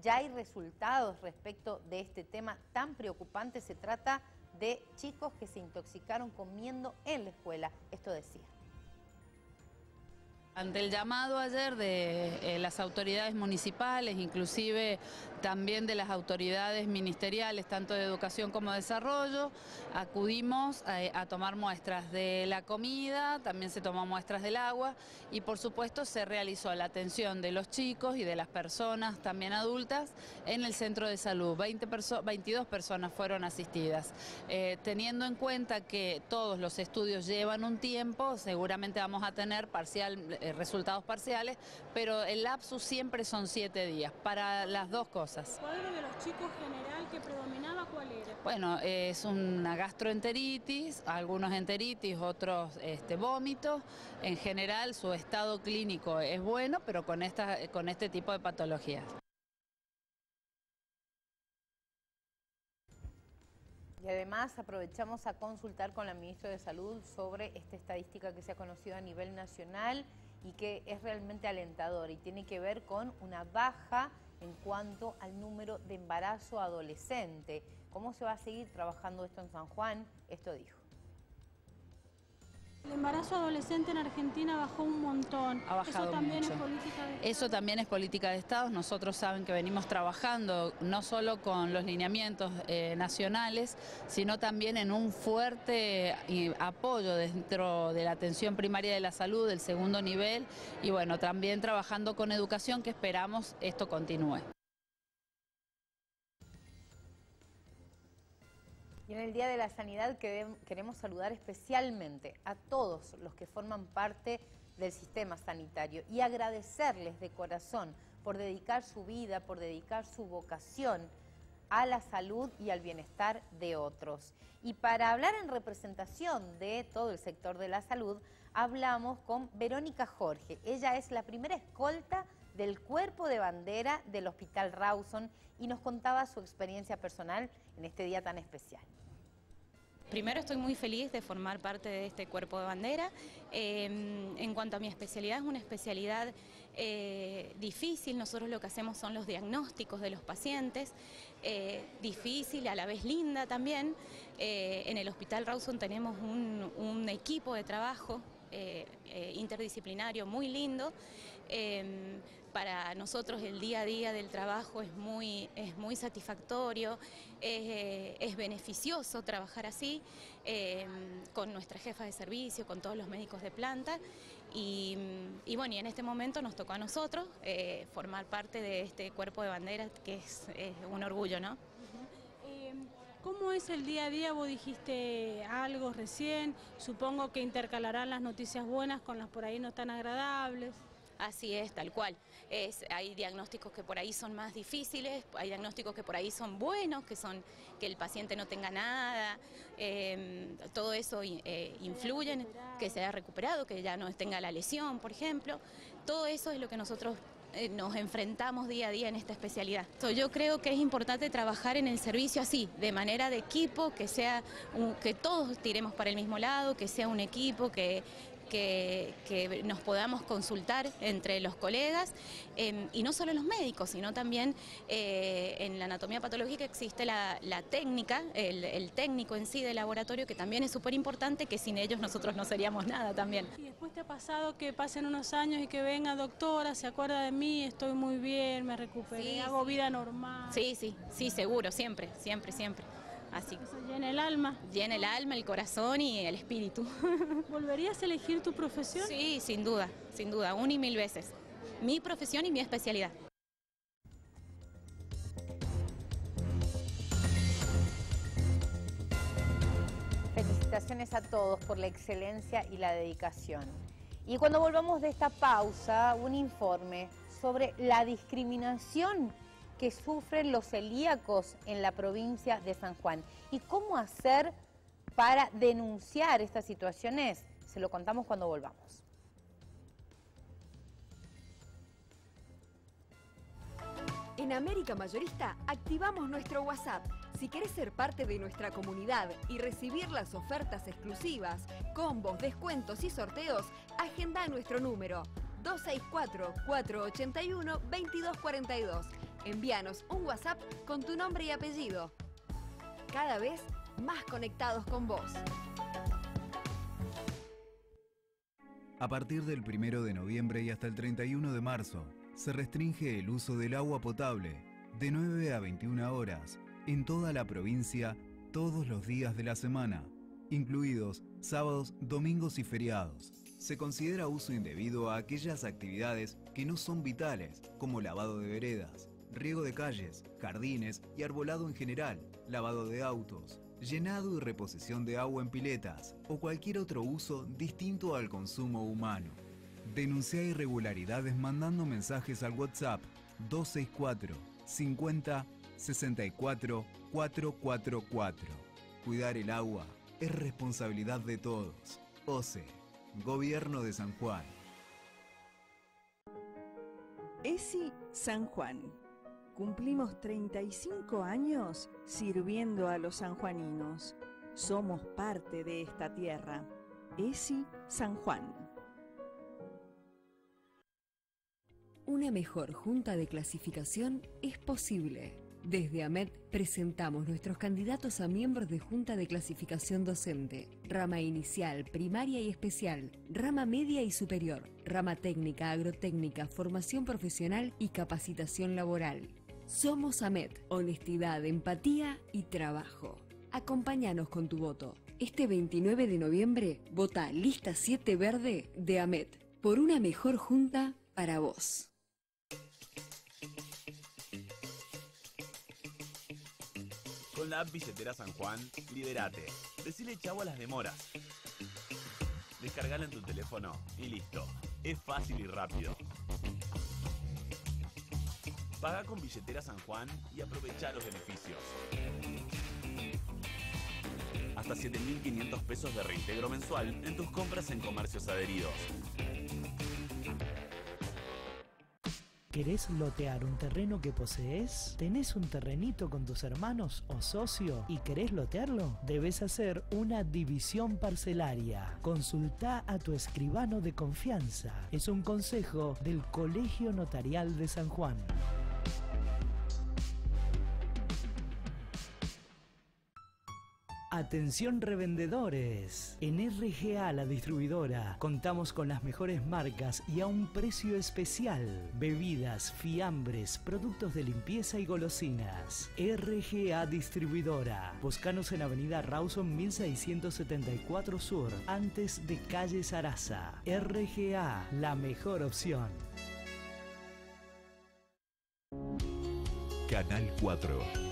ya hay resultados respecto de este tema tan preocupante. Se trata de chicos que se intoxicaron comiendo en la escuela. Esto decía. Ante el llamado ayer de eh, las autoridades municipales, inclusive también de las autoridades ministeriales, tanto de educación como de desarrollo, acudimos a, a, tomar muestras de la comida, también se tomó muestras del agua y por supuesto se realizó la atención de los chicos y de las personas también adultas en el centro de salud. 20 22 personas fueron asistidas. Eh, teniendo en cuenta que todos los estudios llevan un tiempo, seguramente vamos a tener eh, resultados parciales, pero el lapsus siempre son siete días para las dos cosas. ¿Cuál de los chicos general que predominaba cuál era? Bueno, es una gastroenteritis, algunos enteritis, otros este, vómitos. En general su estado clínico es bueno, pero con, esta, con este tipo de patologías. Y además aprovechamos a consultar con la ministra de Salud sobre esta estadística que se ha conocido a nivel nacional y que es realmente alentadora y tiene que ver con una baja en cuanto al número de embarazo adolescente. ¿Cómo se va a seguir trabajando esto en San Juan? Esto dijo. El embarazo adolescente en Argentina bajó un montón. Ha bajado Eso también mucho. es política de Eso también es política de Estado. Nosotros saben que venimos trabajando no solo con los lineamientos eh, nacionales, sino también en un fuerte eh, apoyo dentro de la atención primaria de la salud, del segundo nivel, y bueno, también trabajando con educación que esperamos esto continúe. Y en el Día de la Sanidad queremos saludar especialmente a todos los que forman parte del sistema sanitario y agradecerles de corazón por dedicar su vida, por dedicar su vocación a la salud y al bienestar de otros. Y para hablar en representación de todo el sector de la salud, hablamos con Verónica Jorge. Ella es la primera escolta del cuerpo de bandera del Hospital Rawson y nos contaba su experiencia personal en este día tan especial. Primero estoy muy feliz de formar parte de este cuerpo de bandera. Eh, en cuanto a mi especialidad, es una especialidad eh, difícil. Nosotros lo que hacemos son los diagnósticos de los pacientes. Eh, difícil, a la vez linda también. Eh, en el Hospital Rawson tenemos un, equipo de trabajo interdisciplinario muy lindo. Eh, para nosotros el día a día del trabajo es muy, es muy satisfactorio, es, es beneficioso trabajar así con nuestra jefa de servicio, con todos los médicos de planta. Y, bueno, y en este momento nos tocó a nosotros formar parte de este cuerpo de bandera que es, es un orgullo, ¿no? ¿Cómo es el día a día? Vos dijiste algo recién, supongo que intercalarán las noticias buenas con las por ahí no tan agradables. Así es, tal cual. Es, hay diagnósticos que por ahí son más difíciles, hay diagnósticos que por ahí son buenos, que son que el paciente no tenga nada, em, todo eso eh, influye que se haya recuperado, que ya no tenga la lesión, por ejemplo. Todo eso es lo que nosotros eh, nos enfrentamos día a día en esta especialidad. yo creo que es importante trabajar en el servicio así, de manera de equipo, que sea que todos tiremos para el mismo lado, que sea un equipo que que, nos podamos consultar entre los colegas em, y no solo los médicos, sino también eh, en la anatomía patológica existe la, técnica, el, técnico en sí del laboratorio, que también es súper importante, que sin ellos nosotros no seríamos nada también. ¿Y después te ha pasado que pasen unos años y que venga doctora, se acuerda de mí, estoy muy bien, me recuperé, hago vida normal? Sí, sí, sí, seguro, siempre, siempre, siempre. Así. Eso llena el alma. Llena el alma, el corazón y el espíritu. [LAUGHS] ¿Volverías a elegir tu profesión? Sí, sin duda, sin duda, una y mil veces. Mi profesión y mi especialidad. Felicitaciones a todos por la excelencia y la dedicación. Y cuando volvamos de esta pausa, un informe sobre la discriminación que sufren los celíacos en la provincia de San Juan. ¿Y cómo hacer para denunciar estas situaciones? Se lo contamos cuando volvamos. En América Mayorista activamos nuestro WhatsApp. Si querés ser parte de nuestra comunidad y recibir las ofertas exclusivas, combos, descuentos y sorteos, agenda nuestro número 264-481-2242 Envíanos un WhatsApp con tu nombre y apellido. Cada vez más conectados con vos. A partir del 1 de noviembre y hasta el 31 de marzo, se restringe el uso del agua potable de 9 a 21 horas en toda la provincia todos los días de la semana, incluidos sábados, domingos y feriados. Se considera uso indebido a aquellas actividades que no son vitales, como lavado de veredas, riego de calles, jardines y arbolado en general, lavado de autos, llenado y reposición de agua en piletas o cualquier otro uso distinto al consumo humano. Denuncia irregularidades mandando mensajes al WhatsApp 264 50 64 444. Cuidar el agua es responsabilidad de todos. OCE, Gobierno de San Juan. ESI San Juan Cumplimos 35 años sirviendo a los sanjuaninos. Somos parte de esta tierra. ESI San Juan. Una mejor junta de clasificación es posible. Desde AMET presentamos nuestros candidatos a miembros de Junta de Clasificación Docente, rama inicial, primaria y especial, rama media y superior, rama técnica, agrotécnica, formación profesional y capacitación laboral. Somos AMET, honestidad, empatía y trabajo. Acompáñanos con tu voto. Este 29 de noviembre, vota Lista 7 Verde de AMET por una mejor junta para vos. Con la app Billetera San Juan, liderate. Decile chavo a las demoras. Descargala en tu teléfono y listo. Es fácil y rápido. Paga con billetera San Juan y aprovecha los beneficios. Hasta 7.500 pesos de reintegro mensual en tus compras en comercios adheridos. ¿Querés lotear un terreno que posees? ¿Tenés un terrenito con tus hermanos o socio y querés lotearlo? Debes hacer una división parcelaria. Consulta a tu escribano de confianza. Es un consejo del Colegio Notarial de San Juan. Atención revendedores. En RGA la distribuidora contamos con las mejores marcas y a un precio especial. Bebidas, fiambres, productos de limpieza y golosinas. RGA Distribuidora. Buscanos en Avenida Rawson 1674 Sur, antes de calle Sarasa. RGA, la mejor opción. Canal 4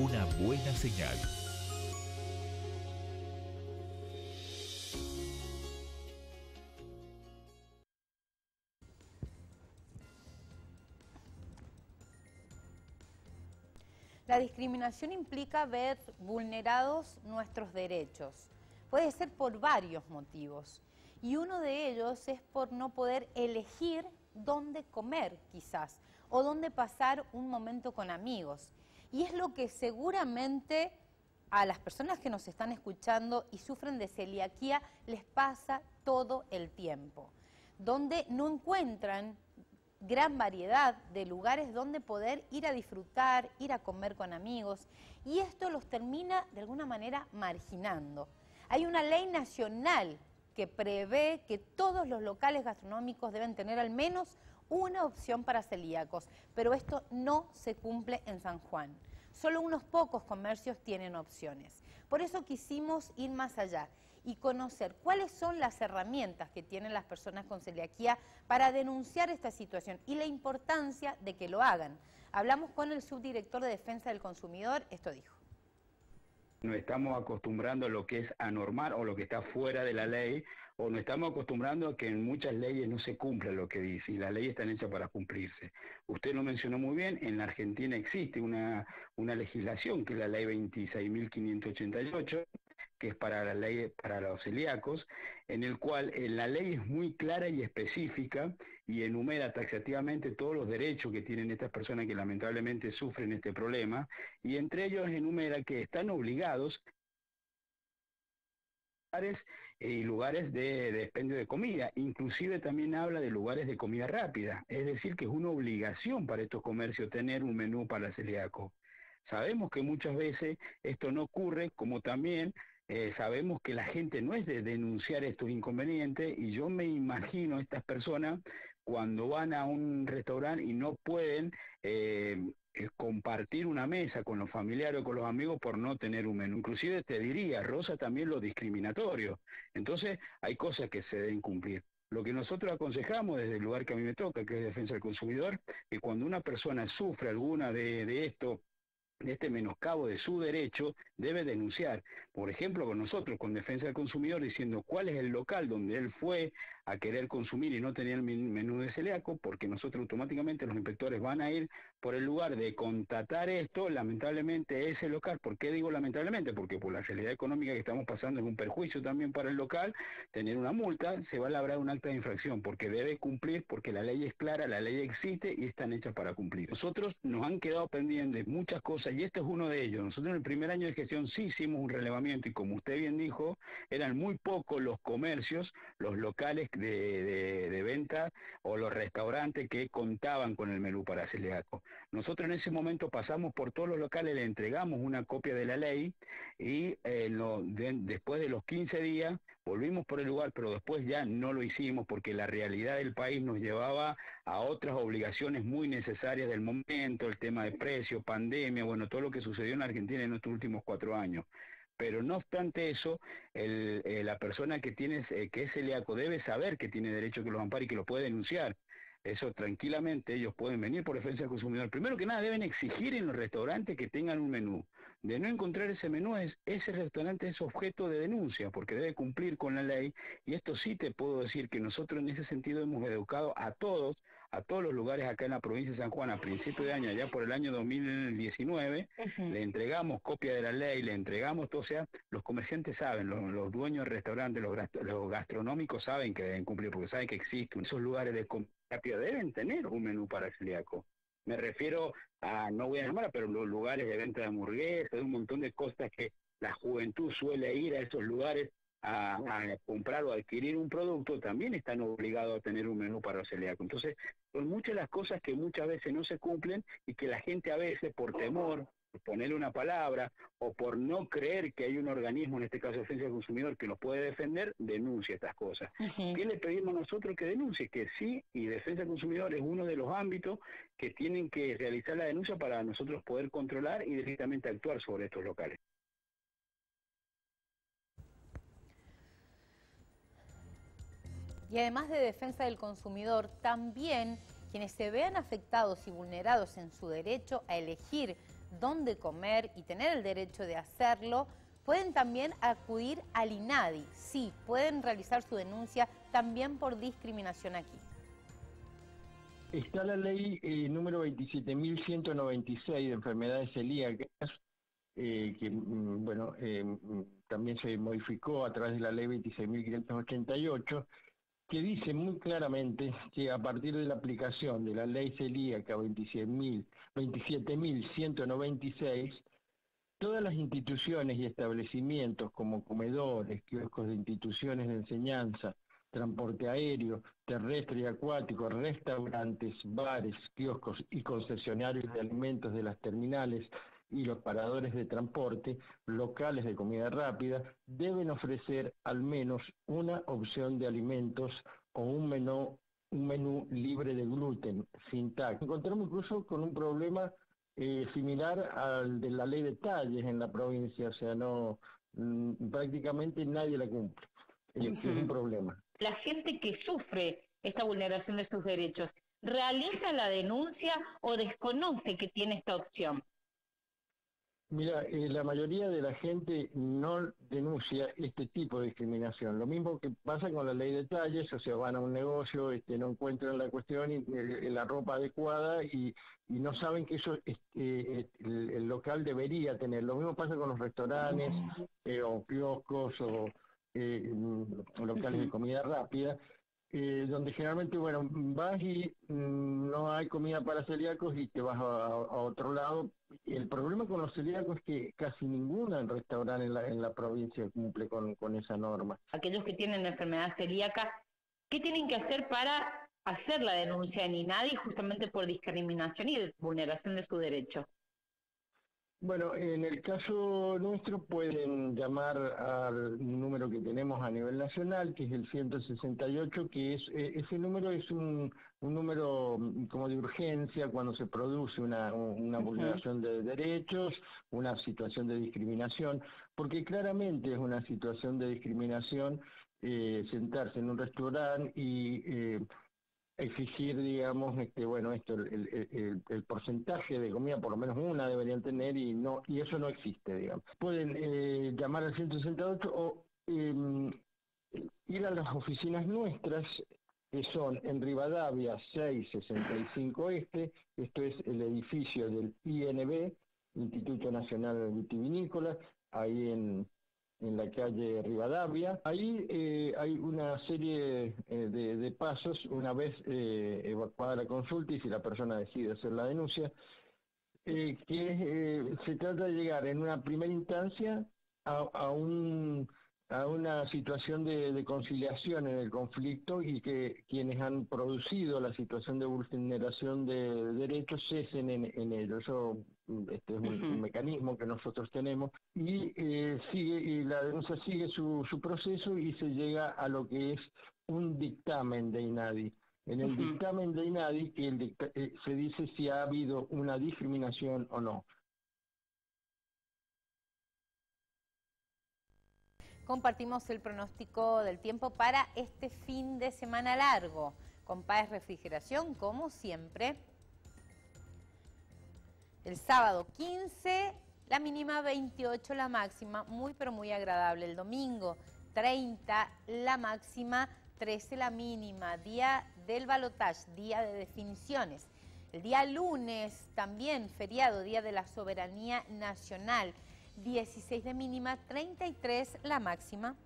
una buena señal. La discriminación implica ver vulnerados nuestros derechos. Puede ser por varios motivos y uno de ellos es por no poder elegir dónde comer quizás o dónde pasar un momento con amigos. Y es lo que seguramente a las personas que nos están escuchando y sufren de celiaquía les pasa todo el tiempo, donde no encuentran gran variedad de lugares donde poder ir a disfrutar, ir a comer con amigos, y esto los termina de alguna manera marginando. Hay una ley nacional que prevé que todos los locales gastronómicos deben tener al menos una opción para celíacos, pero esto no se cumple en San Juan. Solo unos pocos comercios tienen opciones. Por eso quisimos ir más allá y conocer cuáles son las herramientas que tienen las personas con celiaquía para denunciar esta situación y la importancia de que lo hagan. Hablamos con el subdirector de Defensa del Consumidor, esto dijo. Nos estamos acostumbrando a lo que es anormal o lo que está fuera de la ley, o nos estamos acostumbrando a que en muchas leyes no se cumple lo que dice, y las leyes están hechas para cumplirse. Usted lo mencionó muy bien, en la Argentina existe una, una legislación, que es la ley 26.588, que es para la ley para los celíacos, en el cual eh, la ley es muy clara y específica y enumera taxativamente todos los derechos que tienen estas personas que lamentablemente sufren este problema, y entre ellos enumera que están obligados y lugares de, de expendio de comida. Inclusive también habla de lugares de comida rápida. Es decir, que es una obligación para estos comercios tener un menú para celíaco. Sabemos que muchas veces esto no ocurre, como también eh, sabemos que la gente no es de denunciar estos inconvenientes y yo me imagino estas personas cuando van a un restaurante y no pueden eh, compartir una mesa con los familiares o con los amigos por no tener un menú. Inclusive te diría, Rosa, también lo discriminatorio. Entonces hay cosas que se deben cumplir. Lo que nosotros aconsejamos desde el lugar que a mí me toca, que es Defensa del Consumidor, que cuando una persona sufre alguna de, de esto, este menoscabo de su derecho debe denunciar, por ejemplo, con nosotros, con Defensa del Consumidor, diciendo cuál es el local donde él fue a querer consumir y no tenía el menú de celíaco, porque nosotros automáticamente los inspectores van a ir por el lugar de contatar esto, lamentablemente ese local, ¿por qué digo lamentablemente? Porque por la realidad económica que estamos pasando es un perjuicio también para el local, tener una multa, se va a labrar un acta de infracción, porque debe cumplir, porque la ley es clara, la ley existe y están hechas para cumplir. Nosotros nos han quedado pendientes muchas cosas y este es uno de ellos. Nosotros en el primer año de gestión sí hicimos un relevamiento y como usted bien dijo, eran muy pocos los comercios, los locales de, venta o los restaurantes que contaban con el menú para celíaco. Nosotros en ese momento pasamos por todos los locales, le entregamos una copia de la ley y eh, después de los 15 días volvimos por el lugar, pero después ya no lo hicimos porque la realidad del país nos llevaba a otras obligaciones muy necesarias del momento, el tema de precio, pandemia, bueno, todo lo que sucedió en Argentina en estos últimos cuatro años. Pero no obstante eso, eh, la persona que, tiene, eh, que es celíaco debe saber que tiene derecho que los ampare y que lo puede denunciar. Eso tranquilamente ellos pueden venir por defensa del consumidor. Primero que nada deben exigir en los restaurantes que tengan un menú. De no encontrar ese menú, es, ese restaurante es objeto de denuncia porque debe cumplir con la ley. Y esto sí te puedo decir que nosotros en ese sentido hemos educado a todos a todos los lugares acá en la provincia de San Juan a principio de año, ya por el año 2019, le entregamos copia de la ley, le entregamos todo, o sea, los comerciantes saben, los, dueños de restaurantes, los, gastronómicos saben que deben cumplir, porque saben que existen. Esos lugares de terapia deben tener un menú para celíaco. Me refiero a, no voy a llamar, pero los lugares de venta de hamburguesas, un montón de cosas que la juventud suele ir a esos lugares a, comprar o adquirir un producto, también están obligados a tener un menú para celíaco. Entonces, son muchas las cosas que muchas veces no se cumplen y que la gente a veces, por temor, por ponerle una palabra o por no creer que hay un organismo, en este caso Defensa del Consumidor, que los puede defender, denuncia estas cosas. ¿Qué le pedimos nosotros que denuncie? Que sí, y Defensa del Consumidor es uno de los ámbitos que tienen que realizar la denuncia para nosotros poder controlar y directamente actuar sobre estos locales. Y además de defensa del consumidor, también quienes se vean afectados y vulnerados en su derecho a elegir dónde comer y tener el derecho de hacerlo, pueden también acudir al INADI. Sí, pueden realizar su denuncia también por discriminación aquí. Está la ley eh, número 27.196 de enfermedades celíacas, eh, que mm, bueno, eh, mm, también se modificó a través de la ley 26.588, que dice muy claramente que a partir de la aplicación de la ley celíaca 27.196, todas las instituciones y establecimientos como comedores, kioscos de instituciones de enseñanza, transporte aéreo, terrestre y acuático, restaurantes, bares, kioscos y concesionarios de alimentos de las terminales y los paradores de transporte, locales de comida rápida, deben ofrecer al menos una opción de alimentos o un menú, un menú libre de gluten, sin TAC. Encontramos incluso con un problema eh, similar al de la ley de talles en la provincia, o sea, no mm, prácticamente nadie la cumple. Es un problema. La gente que sufre esta vulneración de sus derechos, ¿realiza la denuncia o desconoce que tiene esta opción? Mira, eh, la mayoría de la gente no denuncia este tipo de discriminación. Lo mismo que pasa con la ley de talles, o sea, van a un negocio, este, no encuentran la cuestión y eh, la ropa adecuada y, no saben que eso este, el, local debería tener. Lo mismo pasa con los restaurantes eh, o kioscos o mm, locales de comida rápida. Eh, donde generalmente, bueno, vas y mm, no hay comida para celíacos y te vas a, otro lado. El problema con los celíacos es que casi ninguna restaurante en la, en la provincia cumple con, con esa norma. Aquellos que tienen enfermedad celíaca, ¿qué tienen que hacer para hacer la denuncia en INADI justamente por discriminación y vulneración de su derecho? Bueno, en el caso nuestro pueden llamar al número que tenemos a nivel nacional, que es el 168, que es eh, ese número es un, número mm, como de urgencia cuando se produce una, vulneración de derechos, una situación de discriminación, porque claramente es una situación de discriminación eh, sentarse en un restaurante y eh, exigir, digamos, este, bueno, esto, el, el, porcentaje de comida, por lo menos una deberían tener y no y eso no existe, digamos. Pueden eh, llamar al 168 o em, ir a las oficinas nuestras, que son en Rivadavia 665 Este, esto es el edificio del INB, Instituto Nacional Vitivinícola, ahí en en la calle Rivadavia. Ahí eh, hay una serie eh, de, pasos, una vez eh, evacuada la consulta y si la persona decide hacer la denuncia, que se trata de llegar en una primera instancia a un a una situación de, conciliación en el conflicto y que quienes han producido la situación de vulneración de derechos cesen en, ello. Eso este es un, mecanismo que nosotros tenemos y eh, sigue y la denuncia sigue su, su proceso y se llega a lo que es un dictamen de INADI. En el dictamen de INADI que eh, se dice si ha habido una discriminación o no. Compartimos el pronóstico del tiempo para este fin de semana largo, con Páez Refrigeración, como siempre. El sábado 15, la mínima 28, la máxima, muy pero muy agradable. El domingo 30, la máxima 13, la mínima. Día del balotage, día de definiciones. El día lunes también feriado, día de la soberanía nacional. 16 de mínima, 33 la máxima.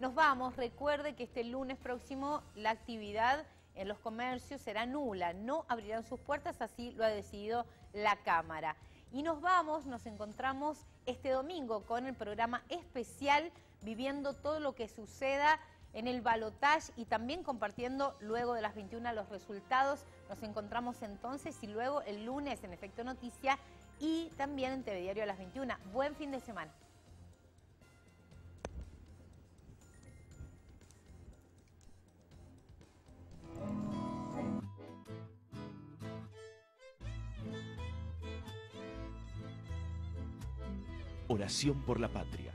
Nos vamos, recuerde que este lunes próximo la actividad en los comercios será nula, no abrirán sus puertas, así lo ha decidido la Cámara. Y nos vamos, nos encontramos este domingo con el programa especial viviendo todo lo que suceda en el balotage y también compartiendo luego de las 21 los resultados. Nos encontramos entonces y luego el lunes en Efecto Noticia y también en TV Diario a las 21. Buen fin de semana. Oración por la patria.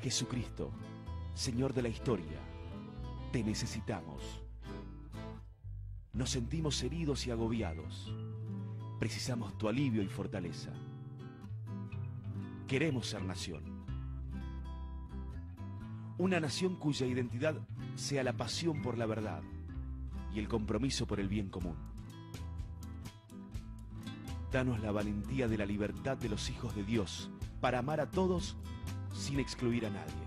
Jesucristo, Señor de la historia, te necesitamos. Nos sentimos heridos y agobiados. Precisamos tu alivio y fortaleza. Queremos ser nación. Una nación cuya identidad sea la pasión por la verdad y el compromiso por el bien común. Danos la valentía de la libertad de los hijos de Dios para amar a todos sin excluir a nadie,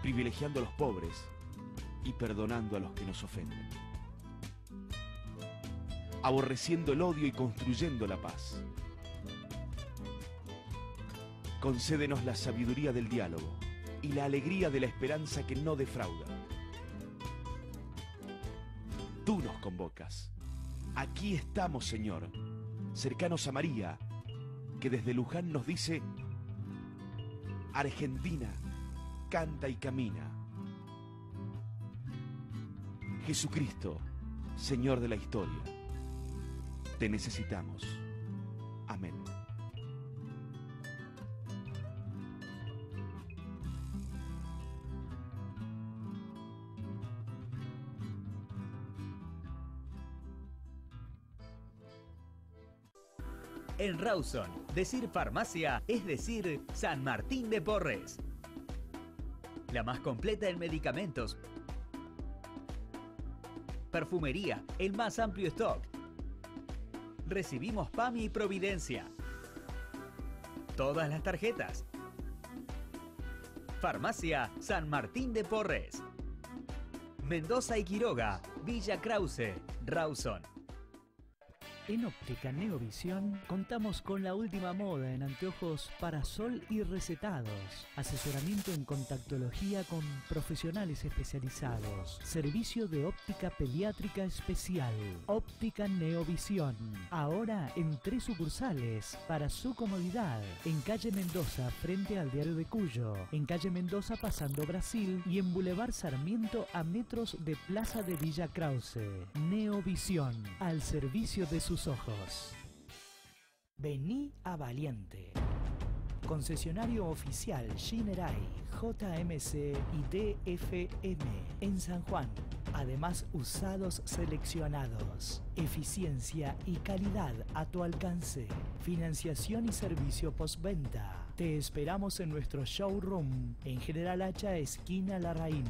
privilegiando a los pobres y perdonando a los que nos ofenden, aborreciendo el odio y construyendo la paz. Concédenos la sabiduría del diálogo y la alegría de la esperanza que no defrauda. Tú nos convocas. Aquí estamos, Señor, cercanos a María, que desde Luján nos dice, Argentina, canta y camina. Jesucristo, Señor de la historia, te necesitamos. Amén. En Rawson, decir farmacia es decir San Martín de Porres. La más completa en medicamentos. Perfumería, el más amplio stock. Recibimos PAMI y Providencia. Todas las tarjetas. Farmacia San Martín de Porres. Mendoza y Quiroga, Villa Krause, Rawson. En Óptica Neovisión contamos con la última moda en anteojos para sol y recetados, asesoramiento en contactología con profesionales especializados, servicio de óptica pediátrica especial, Óptica Neovisión, ahora en tres sucursales para su comodidad, en calle Mendoza frente al diario de Cuyo, en calle Mendoza pasando Brasil y en Boulevard Sarmiento a metros de Plaza de Villa Krause. Neovisión, al servicio de sus ojos. Vení a Valiente. Concesionario oficial Shinerai, JMC y DFM en San Juan. Además, usados seleccionados. Eficiencia y calidad a tu alcance. Financiación y servicio postventa. Te esperamos en nuestro showroom en General Hacha, esquina Larraín.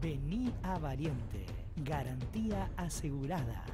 Vení a Valiente. Garantía asegurada.